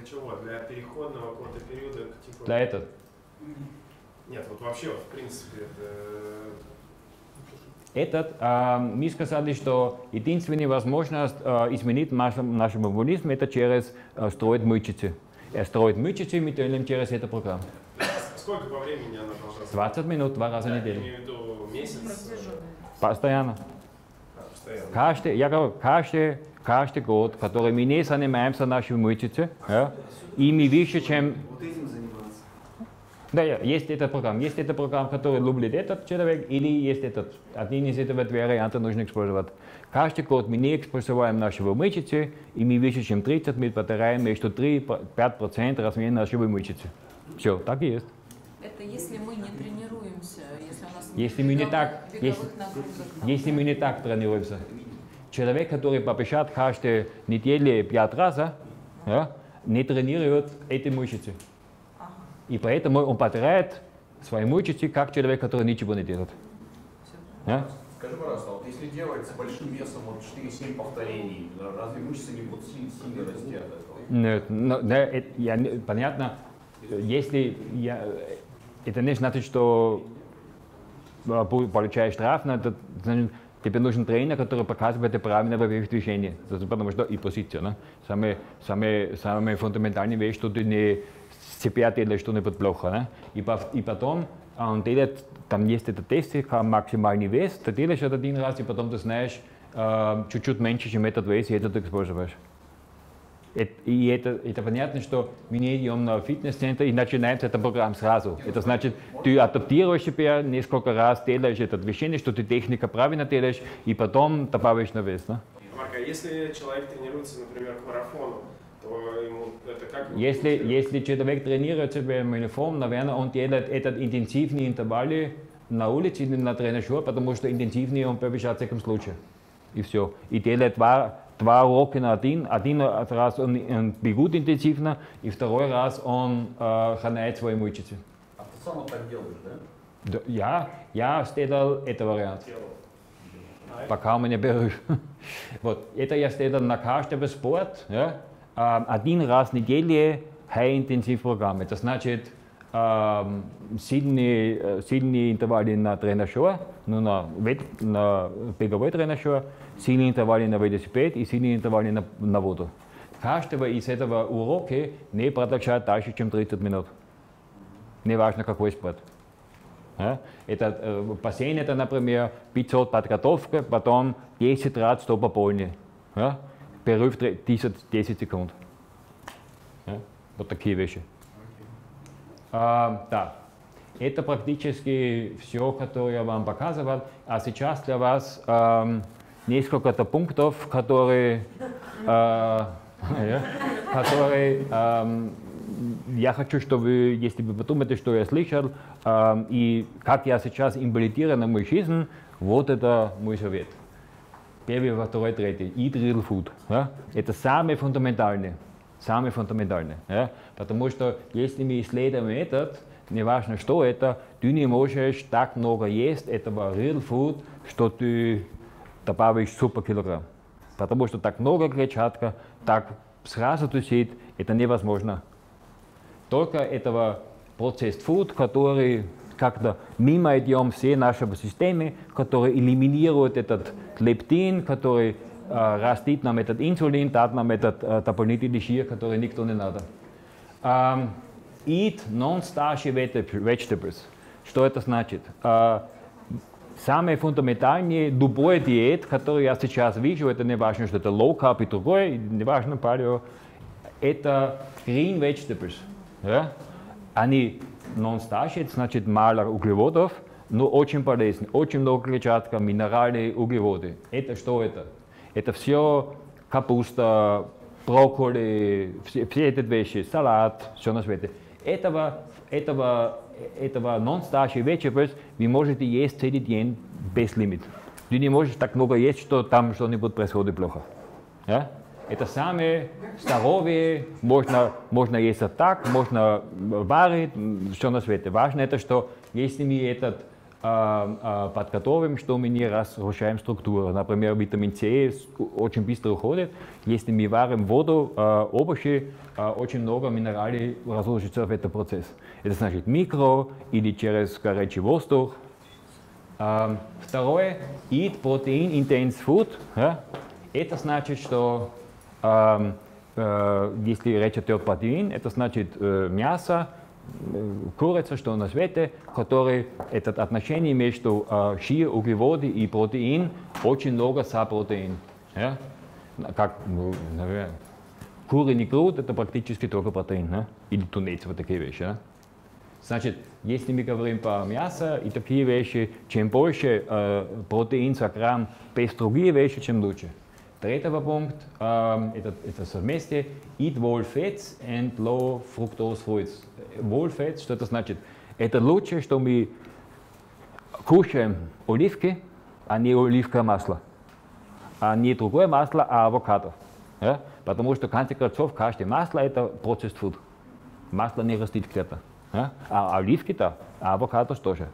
S3: для чего? Для переходного какого-то периода к типа...
S1: Для этого.
S3: Нет, вот вообще, вот, в принципе, это...
S1: Этот, э, мы сказали, что единственная возможность э, изменить наш, наш мобилизм это через э, строить мышцы. Er строит мышцы, мы делаем через эту программу.
S3: Сколько по времени она должна
S1: 20 минут, два раза в
S3: Я
S1: неделю.
S3: имею в виду месяц.
S1: Постоянно.
S3: А, постоянно.
S1: Каждый, я говорю, каждый, каждый год, который мы не занимаемся нашими мышцами, ja, и мы выше, чем...
S6: Вот этим заниматься.
S1: Да, есть эта программа. Есть эта программа, которая любит этот человек, или есть этот. Один из этого две варианта нужно использовать. Каждый год мы не используем наши мышцы, и мы выше, чем 30, мы потеряем между 3-5% размера нашей мышцы. Все, так и есть.
S9: Это если мы не тренируемся, если у нас
S1: Если мы не так-
S9: беговых
S1: если-. Если мы не так тренируемся. Человек, который побежит каждую неделю пять раз, ja, не тренирует эти мышцы. И поэтому он потеряет свои мышцы, как человек, который ничего не делает. Ja?
S6: Скажи, пожалуйста, вот если делать с большим весом вот 4-7 повторений, разве мышцы не будут сильно, сильно расти от этого?
S1: Нет, но, да, это, я, понятно, если я, это не значит, что э, получаешь штраф, это значит, тебе нужен тренер, который показывает правильное движение, Это потому что и позиция. Не? Самое, самое, самое фундаментальная вещь, что ты не с себя делаешь что-нибудь плохо. Не? И, пов- и потом а, он делает, там есть этот тест, как максимальный вес, ты делаешь это один раз, и потом ты знаешь э, чуть-чуть меньше, чем этот вес, и это ты используешь. И это, это понятно, что мы не идем на фитнес-центр и начинаем с этого программ сразу. Это значит, ты адаптируешь себя несколько раз, делаешь это движение, что ты техника правильно делаешь, и потом добавишь на вес. Да?
S3: Марк, а если человек тренируется, например, к марафону, то ему это как...
S1: Если, если человек тренирует себя в марафон, наверное, он делает этот интенсивные интервалы на улице или на тренажер, потому что интенсивные он побежит в всяком случае. И все. И делает два, два урока на один. Один раз он, бегут интенсивно, и второй раз он э, храняет свои мышцы.
S6: А ты сам так делаешь, да?
S1: Да, я, я сделал этот вариант. Пока у меня беру. Вот, это я сделал на каждом спорт. Ja? Ähm, один раз в неделю high-интенсив программ. Это значит ähm, сильные, э, сильные интервалы на тренажер, ну, на, вет- на беговой тренажер, сильные интервалы на велосипед и сильные интервалы на, на воду. Каждого из этого урока не продолжает дальше, чем 30 минут. Неважно, какой спорт. Это, э, бассейн это, например, 500 подготовка, потом 10 раз стоп полни. Ja? Перерыв тре- 10, 10 секунд. Вот такие вещи. А, да. Это практически все, что я вам показывал. А сейчас для вас эм, несколько пунктов, которые, э, которые эм, я хочу, чтобы вы, если вы подумаете, что я слышал, эм, и как я сейчас имплементирую мой жизнь, вот это мой совет. Первый, второй, третий. Eat real food. Ja? Это самое фундаментальное. Самое фундаментальное. Ja? Потому что если мы исследуем этот, неважно что это, ты не можешь так много есть этого real food, что ты добавишь супер килограмм. Потому что так много клетчатка, так сразу тусит, это невозможно. Только этого процесс food, который как-то мимо идем все наши системы, который элиминирует этот лептин, который э, растит нам этот инсулин, дает нам этот э, дополнительный жир, который никто не надо. Um, eat non-starchy veg- vegetables. Что это значит? Э, Самое фундаментальное, любая диет, которую я сейчас вижу, это не важно, что это low carb и другой, не важно палео, это green vegetables. Ja? Они non-starchy, это значит мало углеводов, но очень полезны. Очень много клетчатка, минералы, углеводы. Это что это? Это все капуста, брокколи, все, все эти вещи, салат, все на свете. Этого, этого, этого non-starchy vegetables вы можете есть целый день без лимит. Ты не можешь так много есть, что там что-нибудь происходит плохо. Ja? Это самое здоровое, можно, можно есть так, можно варить, все на свете. Важно это, что если мы этот э, э, подготовим, что мы не разрушаем структуру. Например, витамин С очень быстро уходит. Если мы варим воду, э, овощи, очень много минералов разрушится в этот процесс. Это значит микро или через горячий воздух. Второе, eat protein intense food. Это значит, что э, если речь идет о протеин, это значит э, мясо, курица, что на свете, который это отношение между э, жир, углеводы и протеин, очень много за протеин. Ja? Как, ну, наверное, куриный груд это практически только протеин, да? или тунец, вот такие вещи. Да? Значит, если мы говорим про мясо и такие вещи, чем больше э, протеин за грамм без другие вещи, чем лучше. Третий пункт, ähm, это, это совместе, eat whole fats and low fructose fruits. Fats, что это значит? Это лучше, что мы кушаем оливки, а не оливковое масло. А не другое масло, а авокадо. Ja? Потому что в конце концов каждое масло это процесс food. Масло не растит где-то. Ja? А оливки да, а авокадо тоже.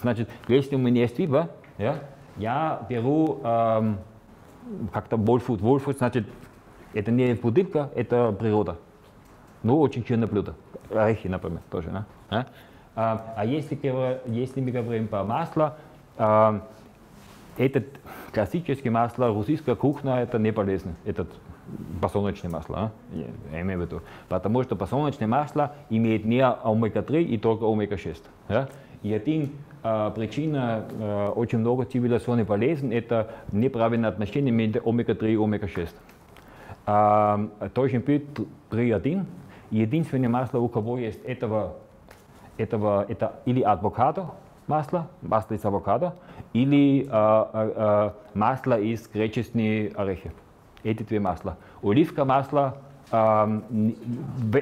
S1: Значит, если у меня есть выбор, ja, я беру ähm, как-то Whole Food. значит, это не бутылка, это природа. Ну, очень ценное блюдо. Орехи, например, тоже. Да? А, а, а если, если мы говорим про масло, а, это классическое масло, российская кухня, это не полезно. Это подсолнечное масло, а? я имею в виду. Потому что подсолнечное масло имеет не омега-3 и только омега-6. Ja? И один э, причина э, очень много цивилизационных болезней – это неправильное отношение между омега-3 и омега-6. Э, точно пить 3,1. Единственное масло, у кого есть этого, этого это или авокадо масло, масло из авокадо, или э, э, масло из греческих орехов. Эти две масла. Оливковое масло э,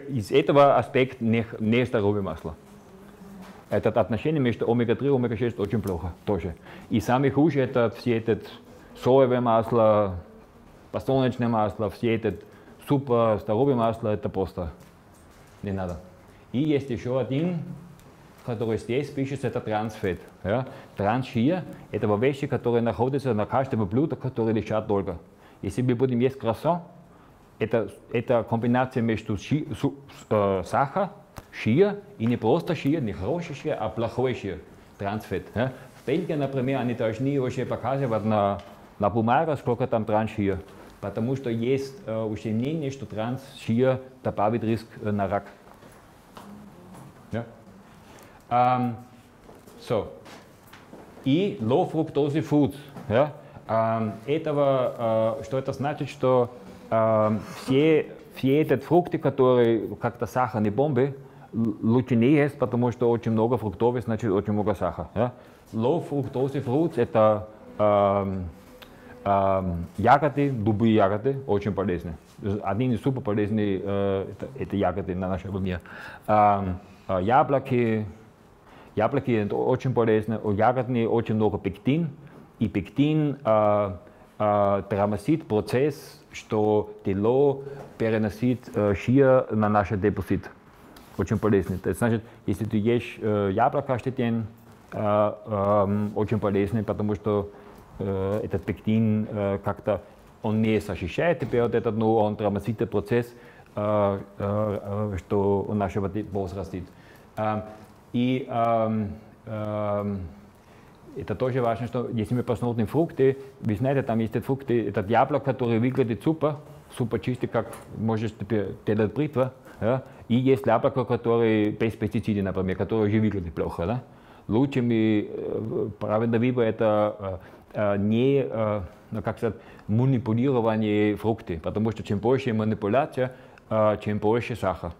S1: из этого аспекта не, не здоровое масло это отношение между омега-3 и омега-6 очень плохо тоже. И самое хуже это все это соевое масло, подсолнечное масло, все это супер здоровое масло, это просто не надо. И есть еще один, который здесь пишется, это трансфет. Ja? Трансшир – это вещи, которые находятся на каждом блюде, которые лежат долго. Если мы будем есть красо, это, это комбинация между ши, су, э, сахар Schier, и не просто Schier, не хороший Schier, а плохой Schier, трансфет. Ja? В Бельгии, например, они должны уже показывать на, на бумаге, сколько там трансшир. Потому что есть э, уже мнение, что трансшир добавит риск э, на рак. Ja? Ähm, so. И low fructose foods. Ja? Ähm, этого, äh, что это значит, что äh, все, все эти фрукты, которые как-то сахарные бомбы, лучше не есть, потому что очень много фруктов, значит очень много сахара. Ja? Low fructose fruits это эм, ягоды, любые ягоды, очень полезны. Один из супер полезных э, это, это ягоды на нашем. Эм, э, яблоки, яблоки очень полезны, у ягодные очень много пектин, и пектин э, э, тормозит процесс, что тело переносит жир на наш депозит очень полезный. Это значит, если ты ешь яблоко каждый день, э, э, очень полезный, потому что этот пектин э, как-то он не защищает тебя от этого, но он тормозит процесс, э, э, что нашего волос растет. Э, и э, э, это тоже важно, что если мы посмотрим фрукты, вы знаете, там есть фрукты, этот яблоко, который выглядит супер, супер чистый, как можешь теперь делать бритва, ja? И есть яблоко, которые без пестицидов, например, которые уже выглядят плохо. Да? Лучше мы, правильно выбор это не, ну, как сказать, манипулирование фрукты, потому что чем больше манипуляция, чем больше сахар.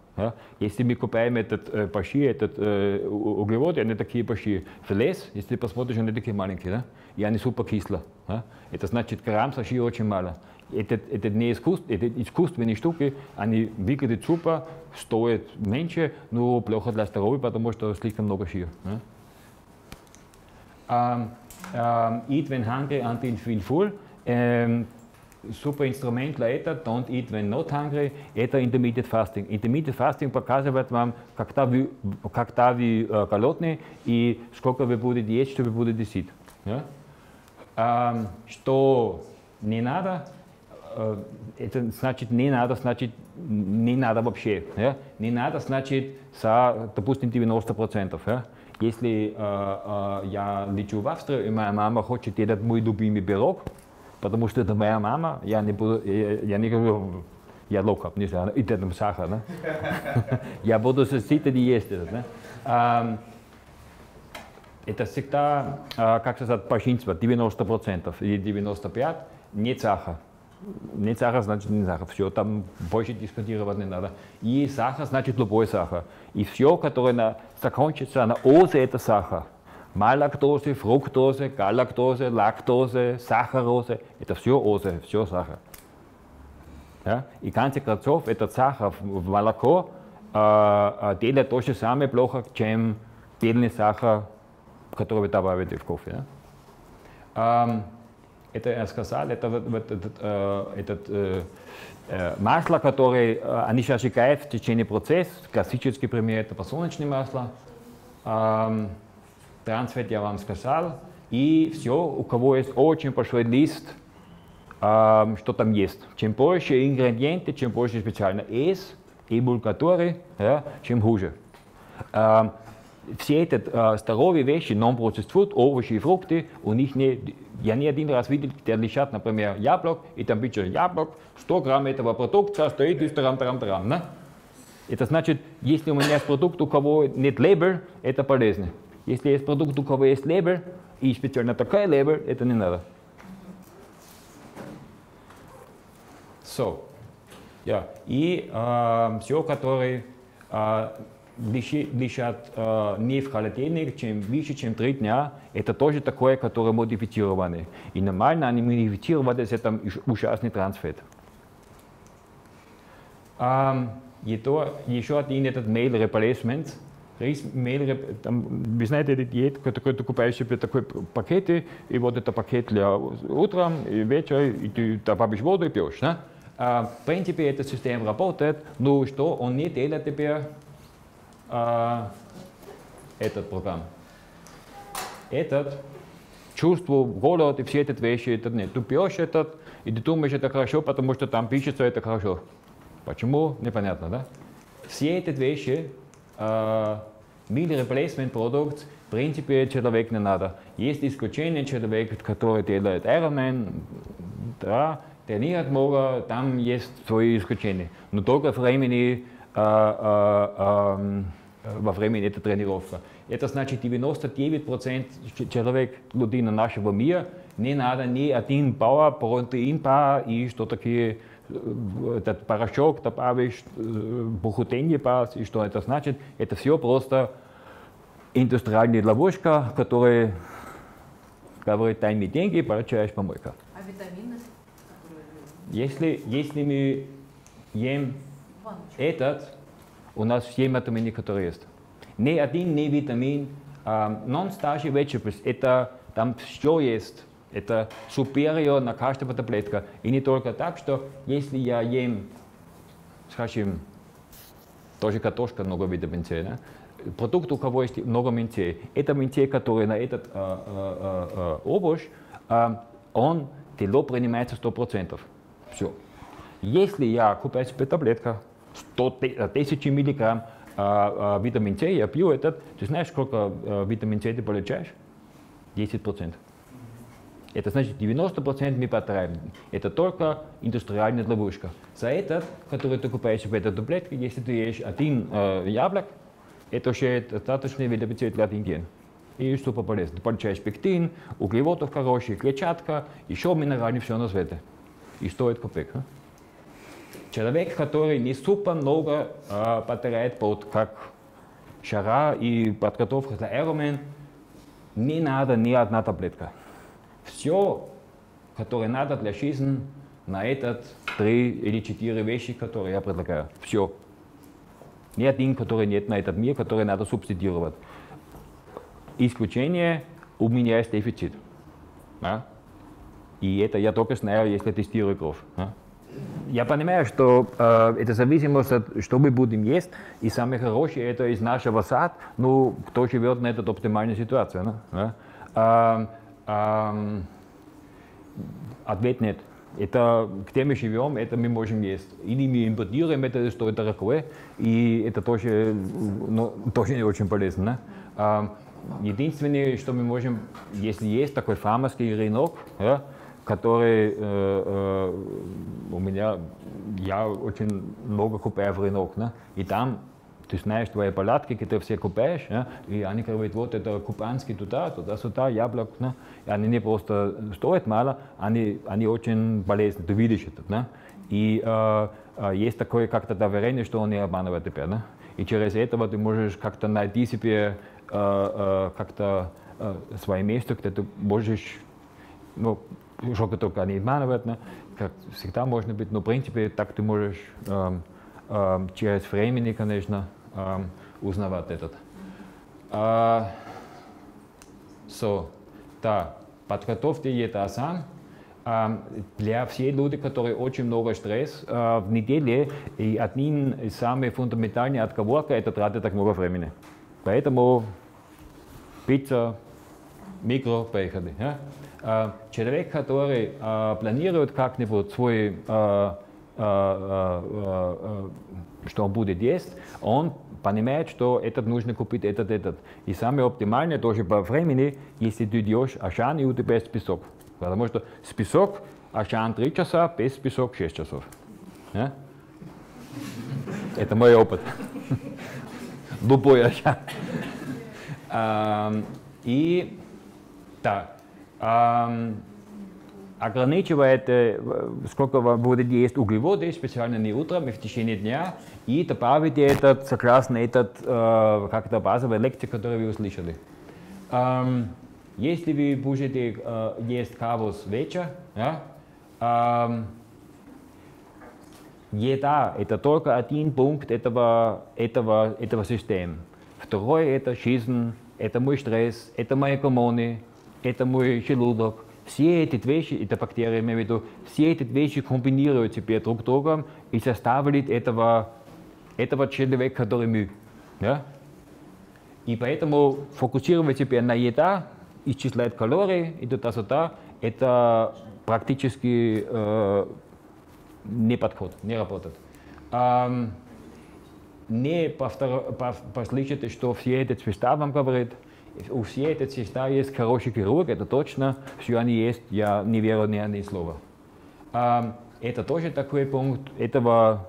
S1: Если мы купаем этот э, этот, э, углеводы, они такие большие. В лес, если посмотришь, они такие маленькие, да? и они супер кисло. Это значит, грамм сахара очень мало. Это, это не искусство, это искусственные штуки, они выглядят супер, стоят меньше, но плохо для здоровья, потому что слишком много. Ja? Um, um, eat when hungry until feel full. Um, super instrument это, don't eat when not hungry, это intermediate fasting. Intermediate fasting показывает вам, когда вы, когда вы э, голодны и сколько вы будете есть, что вы будете сит. Ja? Ähm, что не надо, э, это значит не надо, значит не надо вообще. Ja? Не надо, значит, за, допустим, 90%. Ja? Если э, э, я лечу в Австрию, и моя мама хочет этот мой любимый пирог, потому что это моя мама, я не буду, я, я не говорю, я локап, не знаю, и там сахар, да? я буду сидеть и есть это. Да? Это всегда, э, как сказать, большинство, 90% или 95%, нет сахара. Нет сахар значит не сахар. Все, там больше дискутировать не надо. И сахар значит любой сахар. И все, которое на, закончится на озе, это сахар. Малактозе, фруктозе, галактозе, лактозе, сахарозе, это все озе, все сахар. Ja? И концентрацов этот сахар в молоко э, делает то же самое плохо, чем дельный сахар, который вы добавите в кофе. Ähm, это сказал, это вот, вот этот, э, этот э, э, масло, которое э, они зажигают в течение процесса, классический пример это подсолнечное масло, эм, трансфет я вам сказал, и все, у кого есть очень большой лист, эм, что там есть. Чем больше ингредиенты, чем больше специально S, эмульгаторы, ja, чем хуже. Ähm, все эти э, здоровые вещи, non-processed food, овощи и фрукты, у них не, я не один раз видел, где лежат, например, яблок, и там пишет яблок, 100 грамм этого продукта стоит из трам трам трам да? Это значит, если у меня есть продукт, у кого нет лейбл, это полезно. Если есть продукт, у кого есть лейбл, и специально такая лейбл, это не надо. So, ja. И э, все, которые э, лежат не в холодильник, чем выше, чем три дня, это тоже такое, которое модифицировано. И нормально они модифицированы, это ужасный трансфет. Ähm, еще один этот mail replacement. Mail, там, вы знаете эту диету, которую ты покупаешь себе такой пакеты, и вот это пакет для утром и вечером, и ты добавишь воду и пьешь. Да? А, в принципе, этот систем работает, но что он не делает теперь а, этот программ. Этот чувство, голод и все эти вещи, это нет. Ты пьешь этот, и ты думаешь, это хорошо, потому что там пишется, это хорошо. Почему? Непонятно, да? Все эти вещи, э, meal replacement продукт, в принципе, человек не надо. Есть исключение, человек, который делает Ironman, да, тренирует много, там есть свои исключения. Но только времени во времени этой тренировки. Это значит 99% человек, людей на нашего мира, не надо ни один бауэр протеинбар и что такие этот порошок добавишь, бухутенье и что это значит. Это все просто индустриальная ловушка, которая говорит, дай мне деньги, получаешь помойка.
S9: А витамины?
S1: Если, если мы ем этот, у нас все витамины, которые есть. Ни один не витамин, um, non-starchy vegetables, это там все есть. Это на каждого таблетка. И не только так, что если я ем, скажем, тоже картошка, много витамин С, да? продукт, у кого есть много минте, это минте, который на этот э, э, э, овощ, э, он тело принимается 100%. Все. Если я купаю себе таблетка, 100 тысяч миллиграмм а, а, витамин С, я пью этот, ты знаешь, сколько а, витамин С ты получаешь? 10%. Это значит 90% мы потратим. Это только индустриальная ловушка. За этот, который ты покупаешь в этой таблетке, если ты ешь один э, яблок, это уже достаточно витамин С для один день. И супер полезно. Ты получаешь пектин, углеводов хорошие, клетчатка, еще минеральные, все на свете. И стоит копейк. А? Человек, который не супер много э, потеряет под как шара и подготовка для Ironman, не надо ни одна таблетка. Все, которое надо для жизни, на этот три или четыре вещи, которые я предлагаю. Все. Ни один, который нет на этот мир, который надо субсидировать. Исключение, у меня есть дефицит. Да? И это я только знаю, если тестирую кровь. Да? Я понимаю, что э, это зависимость от, что мы будем есть, и самое хорошее это из нашего сад, ну, кто живет на этой оптимальной ситуации. Да? Да? Э, э, ответ нет. Это, где мы живем, это мы можем есть. Или мы импортируем, это стоит дорогое, и это тоже, ну, тоже не очень полезно. Да? Единственное, что мы можем, если есть такой фармерский рынок, да, который э, э, у меня, я очень много купаю в рынок, да, и там ты знаешь твои палатки, которые все купаешь, да, и они говорят, вот это кубанский туда, туда, сюда, яблок, да, и они не просто стоят мало, они, они очень полезны, ты видишь это. Да, и э, э, есть такое как-то доверение, что он не обманывает тебя. Да, и через это ты можешь как-то найти себе Э, э, как-то э, свое место, где ты можешь, ну, что только не обманывать, да? как всегда можно быть, но в принципе так ты можешь эм, эм, через времени, конечно, эм, узнавать этот. А, so, да, подготовьте это асан. Для всех людей, которые очень много стресс в неделе, и один из самых фундаментальных отговорка это тратить так много времени. Поэтому пицца, микро, поехали. Ja? А, человек, который а, планирует как-нибудь свой, а, что будет есть, он понимает, что этот нужно купить, этот, этот. И самое оптимальное тоже по времени, если ты идешь ашан и у тебя есть песок. Потому что с песок ашан 3 часа, без песок 6 часов. Ja? Это мой опыт. Любой ашан. И да, ограничивает, э, сколько вы будете есть углеводы, специально не утром и в течение дня, и добавите этот, согласно этот, э, как это базовая лекция, которую вы услышали. Если вы будете э, есть кавус вечер, ja, еда – это только один пункт этого, этого, этого система. Второе – это жизнь, это мой стресс, это мои гормоны, это мой желудок. Все эти вещи, это бактерии, имею в виду, все эти вещи комбинируют себе друг другом и составляют этого, этого человека, который мы. Да? И поэтому фокусировать себя на еда, исчислять калории и туда-сюда, это практически э, не подход, не работает. Um, не послышите, что все эти цвета вам говорят. У все эти цвета есть хороший хирург, это точно. Все они есть, я не верю ни одно слово. Это тоже такой пункт этого,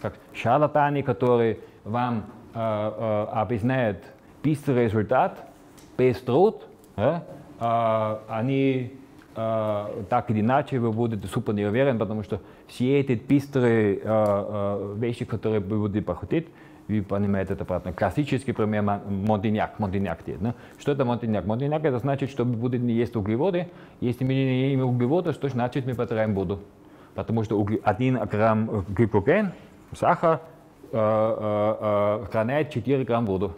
S1: как шарлатаны, которые вам э, э, объясняют быстрый результат, без труд, э, они так или иначе вы будете супер не уверены, потому что все эти быстрые э, э, вещи, которые вы будете походить, вы понимаете это правильно. Классический пример Монтиньяк. Монтиньяк да? Что это Монтиньяк? Монтиньяк это значит, что мы будем есть углеводы. Если мы не едим углеводы, что значит мы потеряем воду. Потому что один грамм гликоген, сахар, э, э, э, храняет 4 грамм воду.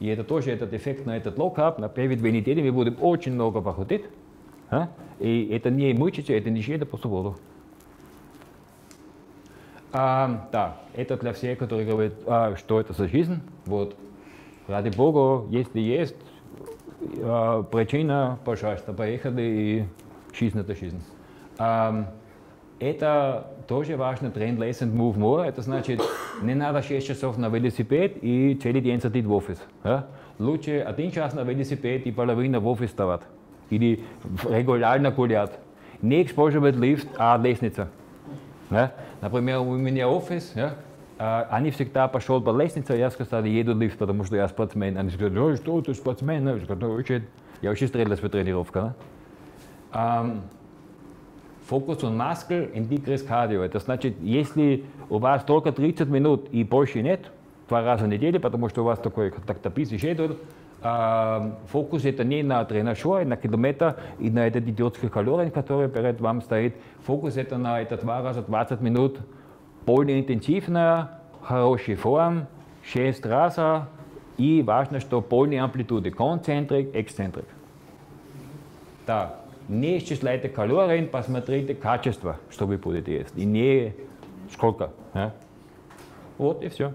S1: И это тоже этот эффект на этот carb, на первые две недели мы будем очень много походить. А? И это не мычится, это ничего, это просто воду. А, да, это для всех, которые говорят, а, что это за жизнь. Вот. Ради Бога, если есть а, причина, пожалуйста, поехали и жизнь это жизнь. А, это тоже важно, тренд less and move more. Это значит, не надо 6 часов на велосипед и целый день сидеть в офис. Ja? Лучше один час на велосипед и половина в офис вставать. Или регулярно гулять. Не использовать лифт, а лестница. Ja? Например, у меня офис, ja? они всегда пошел по лестнице, я сказал, еду лифт, потому что я спортсмен. Они сказали, ну что ты спортсмен? Я сказал, очень, я очень стрелял с тренировка. Да? Фокус Muskel in Decrease Cardio. Это значит, если у вас только 30 минут и больше нет, два раза в неделю, потому что у вас такой так busy schedule, фокус это не на тренажер, на километр и на этот идиотские калории, которые перед вами стоит. Фокус это на это два раза 20 минут более интенсивная, хорошая форм, 6 раза и важно, что полная амплитуды, концентрик, эксцентрик. Да. не исчисляйте калории, посмотрите качество, что вы будете есть, и не сколько. а. Вот и все.